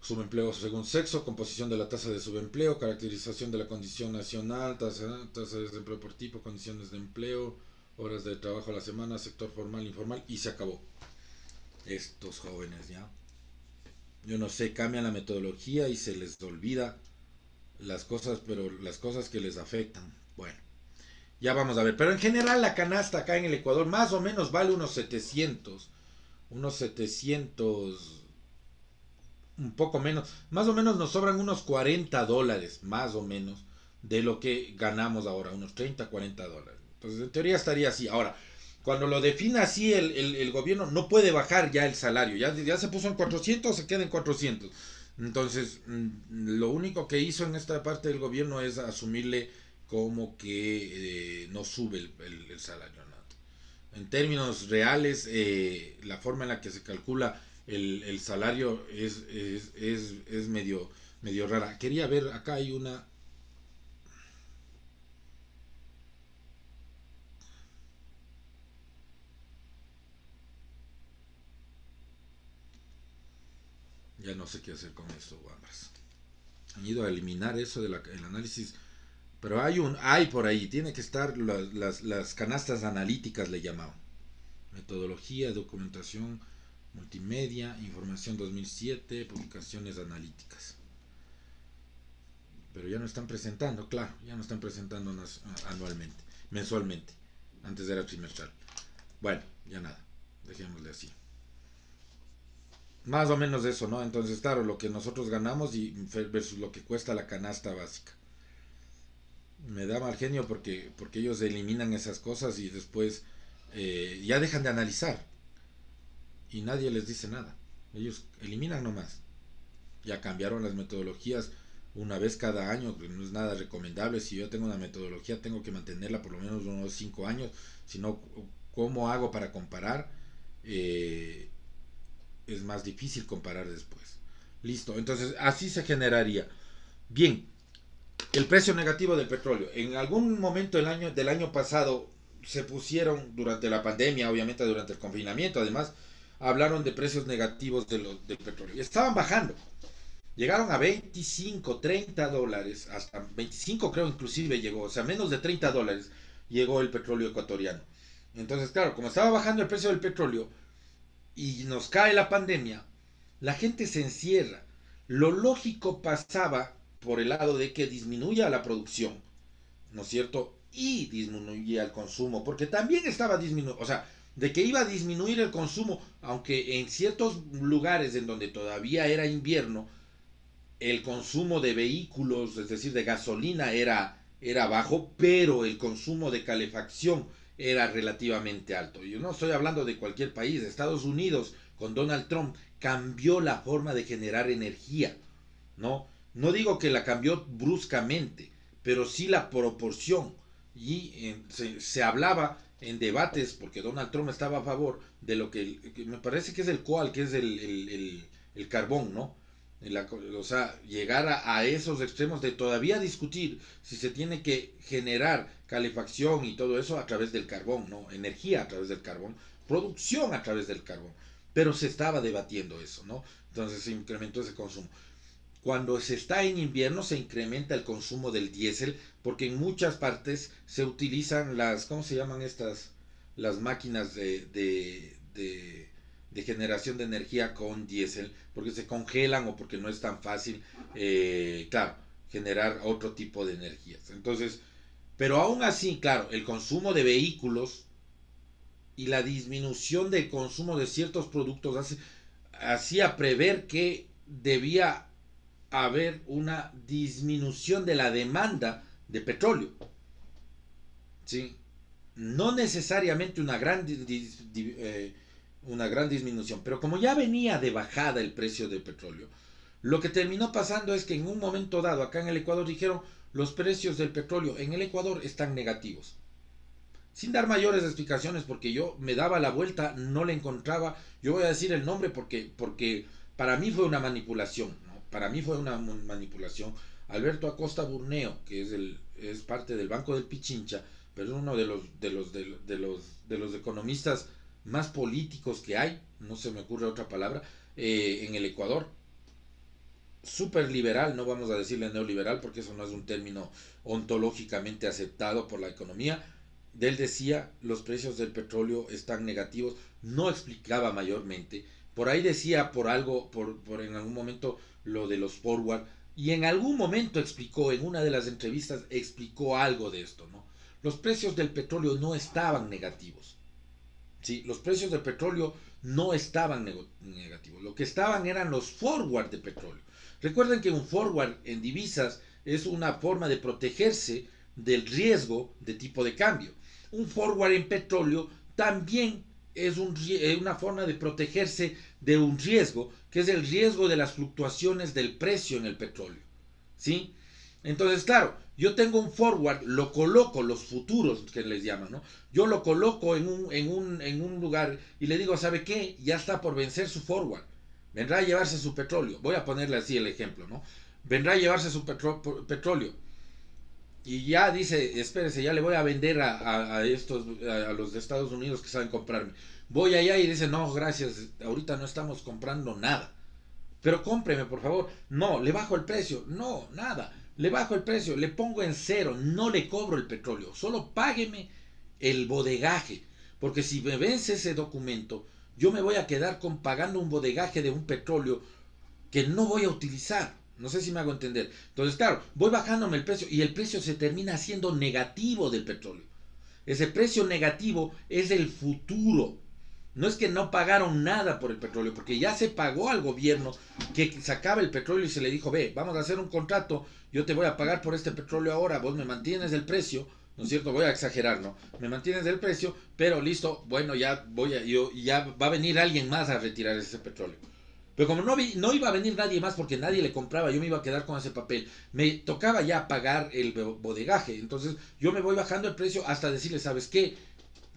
subempleo según sexo, composición de la tasa de subempleo, caracterización de la condición nacional, tasa, tasa de desempleo por tipo, condiciones de empleo, horas de trabajo a la semana, sector formal, informal, y se acabó. Estos jóvenes ya. Yo no sé, cambian la metodología y se les olvida las cosas, pero las cosas que les afectan. Bueno, ya vamos a ver. Pero en general la canasta acá en el Ecuador más o menos vale unos 700. Unos 700 un poco menos, más o menos nos sobran unos 40 dólares, más o menos, de lo que ganamos ahora, unos 30, 40 dólares. Entonces, en teoría estaría así. Ahora, cuando lo define así el, el, gobierno, no puede bajar ya el salario. Ya, ya se puso en 400, se queda en 400. Entonces, lo único que hizo en esta parte del gobierno es asumirle como que eh, no sube el, el, salario. En términos reales, eh, la forma en la que se calcula el, el salario es, es, es, es, medio, medio rara. Quería ver, acá hay una... Ya no sé qué hacer con esto, guambras. Han ido a eliminar eso del análisis. Pero hay un, hay por ahí, tiene que estar las, las, las canastas analíticas, le llamaban. Metodología, documentación, multimedia, información 2007, publicaciones analíticas. Pero ya no están presentando, claro, ya no están presentando anualmente, mensualmente. Antes era trimestral. Bueno, ya nada, dejémosle así. Más o menos eso, ¿no? Entonces, claro, lo que nosotros ganamos y versus lo que cuesta la canasta básica. Me da mal genio porque, porque ellos eliminan esas cosas y después eh, ya dejan de analizar y nadie les dice nada. Ellos eliminan nomás. Ya cambiaron las metodologías una vez cada año, no es nada recomendable. Si yo tengo una metodología, tengo que mantenerla por lo menos unos 5 años. Si no, ¿cómo hago para comparar? Eh, es más difícil comparar después. Listo, entonces así se generaría. Bien, el precio negativo del petróleo. En algún momento del año, del año pasado se pusieron durante la pandemia, obviamente durante el confinamiento, además, hablaron de precios negativos de los, del petróleo. Y estaban bajando. Llegaron a 25, 30 dólares, hasta 25 creo inclusive llegó, o sea, menos de 30 dólares llegó el petróleo ecuatoriano. Entonces, claro, como estaba bajando el precio del petróleo y nos cae la pandemia, la gente se encierra. Lo lógico pasaba por el lado de que disminuya la producción, ¿no es cierto? Y disminuía el consumo, porque también estaba disminuyendo, o sea, de que iba a disminuir el consumo, aunque en ciertos lugares en donde todavía era invierno, el consumo de vehículos, es decir, de gasolina era, era bajo, pero el consumo de calefacción era relativamente alto. Yo no estoy hablando de cualquier país, Estados Unidos con Donald Trump cambió la forma de generar energía, ¿no? No digo que la cambió bruscamente, pero sí la proporción. Y eh, se, se hablaba en debates, porque Donald Trump estaba a favor de lo que, me parece que es el coal, que es el, el, el carbón, ¿no? La, o sea, llegar a, esos extremos de todavía discutir si se tiene que generar calefacción y todo eso a través del carbón, ¿no? Energía a través del carbón, producción a través del carbón. Pero se estaba debatiendo eso, ¿no? Entonces se incrementó ese consumo. Cuando se está en invierno se incrementa el consumo del diésel porque en muchas partes se utilizan las, ¿cómo se llaman estas? Las máquinas de, de, de, de generación de energía con diésel porque se congelan o porque no es tan fácil, eh, claro, generar otro tipo de energías. Entonces, Pero aún así, claro, el consumo de vehículos y la disminución del consumo de ciertos productos hace, hacía prever que debía haber una disminución de la demanda de petróleo. ¿Sí? No necesariamente una gran, eh, una gran disminución, pero como ya venía de bajada el precio del petróleo, lo que terminó pasando es que en un momento dado, acá en el Ecuador dijeron, los precios del petróleo en el Ecuador están negativos. Sin dar mayores explicaciones, porque yo me daba la vuelta, no le encontraba, yo voy a decir el nombre porque, porque para mí fue una manipulación, para mí fue una manipulación. Alberto Acosta Burneo, que es, el, es parte del Banco del Pichincha, pero es uno de los, de los, de, los, de los economistas más políticos que hay, no se me ocurre otra palabra, eh, en el Ecuador. Súper liberal, no vamos a decirle neoliberal porque eso no es un término ontológicamente aceptado por la economía. Él decía los precios del petróleo están negativos, no explicaba mayormente. Por ahí decía por algo, por, por en algún momento lo de los forward, y en algún momento explicó, en una de las entrevistas, explicó algo de esto, ¿no? Los precios del petróleo no estaban negativos. Sí, los precios del petróleo no estaban negativos. Lo que estaban eran los forward de petróleo. Recuerden que un forward en divisas es una forma de protegerse del riesgo de tipo de cambio. Un forward en petróleo también es una forma de protegerse de un riesgo, que es el riesgo de las fluctuaciones del precio en el petróleo. ¿Sí? Entonces, claro, yo tengo un forward, lo coloco, los futuros que les llaman, ¿no? Yo lo coloco en un, en un, en un lugar y le digo, ¿sabe qué? Ya está por vencer su forward. Vendrá a llevarse su petróleo. Voy a ponerle así el ejemplo, ¿no? Vendrá a llevarse su petróleo. Y ya dice, espérese, ya le voy a vender a, estos, a, los de Estados Unidos que saben comprarme. Voy allá y dice, no, gracias, ahorita no estamos comprando nada. Pero cómpreme, por favor. No, le bajo el precio. No, nada. Le bajo el precio, le pongo en cero, no le cobro el petróleo, solo págueme el bodegaje. Porque si me vence ese documento, yo me voy a quedar con pagando un bodegaje de un petróleo que no voy a utilizar. No sé si me hago entender. Entonces, claro, voy bajándome el precio y el precio se termina siendo negativo del petróleo. Ese precio negativo es el futuro. No es que no pagaron nada por el petróleo, porque ya se pagó al gobierno que sacaba el petróleo y se le dijo, ve, vamos a hacer un contrato, yo te voy a pagar por este petróleo ahora, vos me mantienes el precio, ¿no es cierto? Voy a exagerar, ¿no? Me mantienes el precio, pero listo, bueno, ya voy a, yo, ya va a venir alguien más a retirar ese petróleo. Pero como no, vi, no iba a venir nadie más porque nadie le compraba, yo me iba a quedar con ese papel. Me tocaba ya pagar el bodegaje. Entonces yo me voy bajando el precio hasta decirle, ¿sabes qué?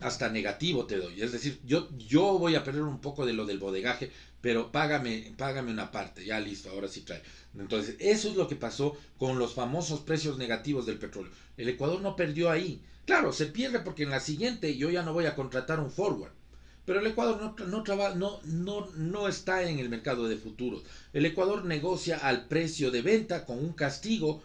Hasta negativo te doy. Es decir, yo, yo voy a perder un poco de lo del bodegaje, pero págame, págame una parte. Ya listo, ahora sí trae. Entonces, eso es lo que pasó con los famosos precios negativos del petróleo. El Ecuador no perdió ahí. Claro, se pierde porque en la siguiente yo ya no voy a contratar un forward. Pero el Ecuador no, no, no, no, no está en el mercado de futuros. El Ecuador negocia al precio de venta con un castigo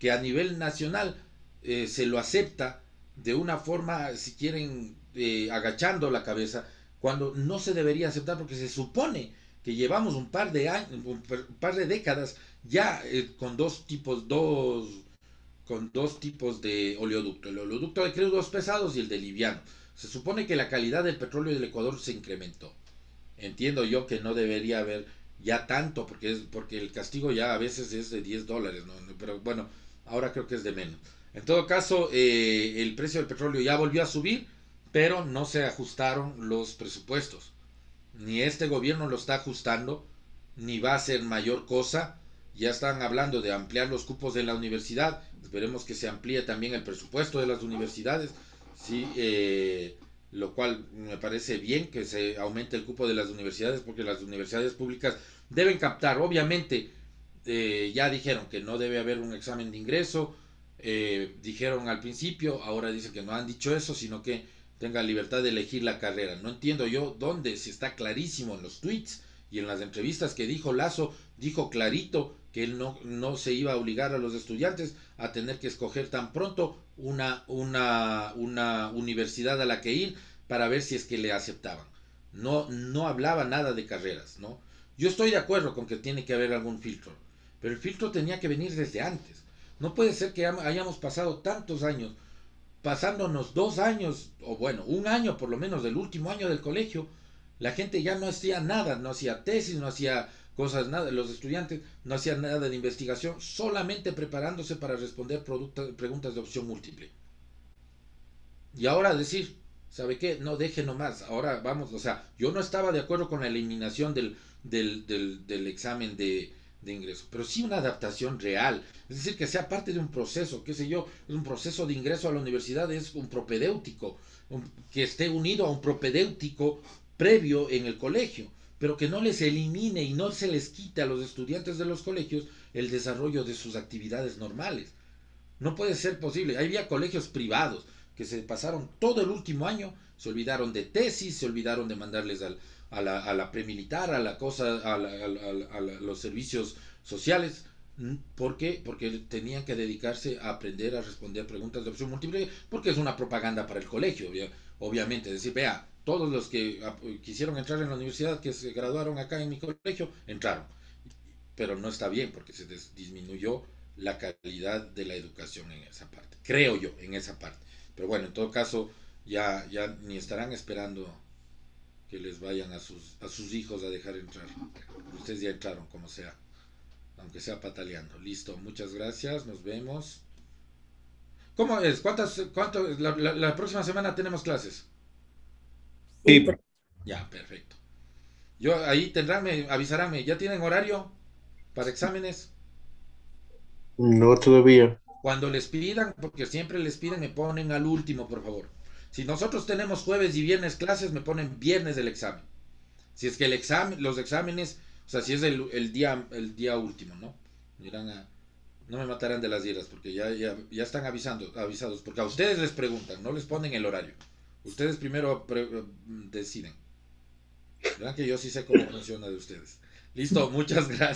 que a nivel nacional eh, se lo acepta de una forma, si quieren, eh, agachando la cabeza, cuando no se debería aceptar porque se supone que llevamos un par de años, un par de décadas ya eh, con dos tipos, dos, con dos tipos de oleoducto, el oleoducto de crudos pesados y el de liviano. Se supone que la calidad del petróleo del Ecuador se incrementó. Entiendo yo que no debería haber ya tanto, porque, es, porque el castigo ya a veces es de 10 dólares, pero bueno, ahora creo que es de menos. En todo caso, eh, el precio del petróleo ya volvió a subir, pero no se ajustaron los presupuestos. Ni este gobierno lo está ajustando, ni va a ser mayor cosa. Ya están hablando de ampliar los cupos de la universidad. Esperemos que se amplíe también el presupuesto de las universidades. Sí, eh, lo cual me parece bien que se aumente el cupo de las universidades porque las universidades públicas deben captar. Obviamente, eh, ya dijeron que no debe haber un examen de ingreso eh, dijeron al principio, ahora dicen que no han dicho eso, sino que tenga libertad de elegir la carrera. No entiendo yo dónde, si está clarísimo en los tweets y en las entrevistas que dijo Lazo, dijo clarito que él no, no se iba a obligar a los estudiantes a tener que escoger tan pronto una, una, una universidad a la que ir para ver si es que le aceptaban. No, no hablaba nada de carreras, ¿no? Yo estoy de acuerdo con que tiene que haber algún filtro, pero el filtro tenía que venir desde antes. No puede ser que hayamos pasado tantos años pasándonos dos años, o bueno, un año por lo menos del último año del colegio, la gente ya no hacía nada, no hacía tesis, no hacía cosas, nada, los estudiantes no hacían nada de investigación, solamente preparándose para responder preguntas de opción múltiple. Y ahora decir, ¿sabe qué? No deje nomás, ahora vamos, o sea, yo no estaba de acuerdo con la eliminación del, del, del, del examen de, de ingreso, pero sí una adaptación real, es decir, que sea parte de un proceso, qué sé yo, es un proceso de ingreso a la universidad, es un propedéutico, que esté unido a un propedéutico previo en el colegio, pero que no les elimine y no se les quite a los estudiantes de los colegios el desarrollo de sus actividades normales. No puede ser posible. Había colegios privados que se pasaron todo el último año, se olvidaron de tesis, se olvidaron de mandarles al, a la, a la premilitar, a la cosa, a, a, los servicios sociales. ¿Por qué? Porque tenían que dedicarse a aprender a responder preguntas de opción múltiple, porque es una propaganda para el colegio, obviamente. Es decir, vea, todos los que quisieron entrar en la universidad, que se graduaron acá en mi colegio, entraron. Pero no está bien, porque se disminuyó la calidad de la educación en esa parte. Creo yo, en esa parte. Pero bueno, en todo caso, ya, ya ni estarán esperando que les vayan a sus, a sus hijos a dejar entrar. Ustedes ya entraron, como sea, aunque sea pataleando. Listo, muchas gracias, nos vemos. ¿Cómo es? ¿Cuántas, cuánto, la, próxima semana tenemos clases? Sí. Ya, perfecto. Yo ahí tendrán, me avisarán, ¿ya tienen horario para exámenes? No todavía. Cuando les pidan, porque siempre les piden, me ponen al último, por favor. Si nosotros tenemos jueves y viernes clases, me ponen viernes del examen. Si es que el examen, los exámenes, o sea, si es el, día, el día último, ¿no? no me matarán de las hieras porque ya, ya, ya están avisando, avisados, porque a ustedes les preguntan, no les ponen el horario. Ustedes primero deciden. Verán que yo sí sé cómo funciona de ustedes. Listo, muchas gracias.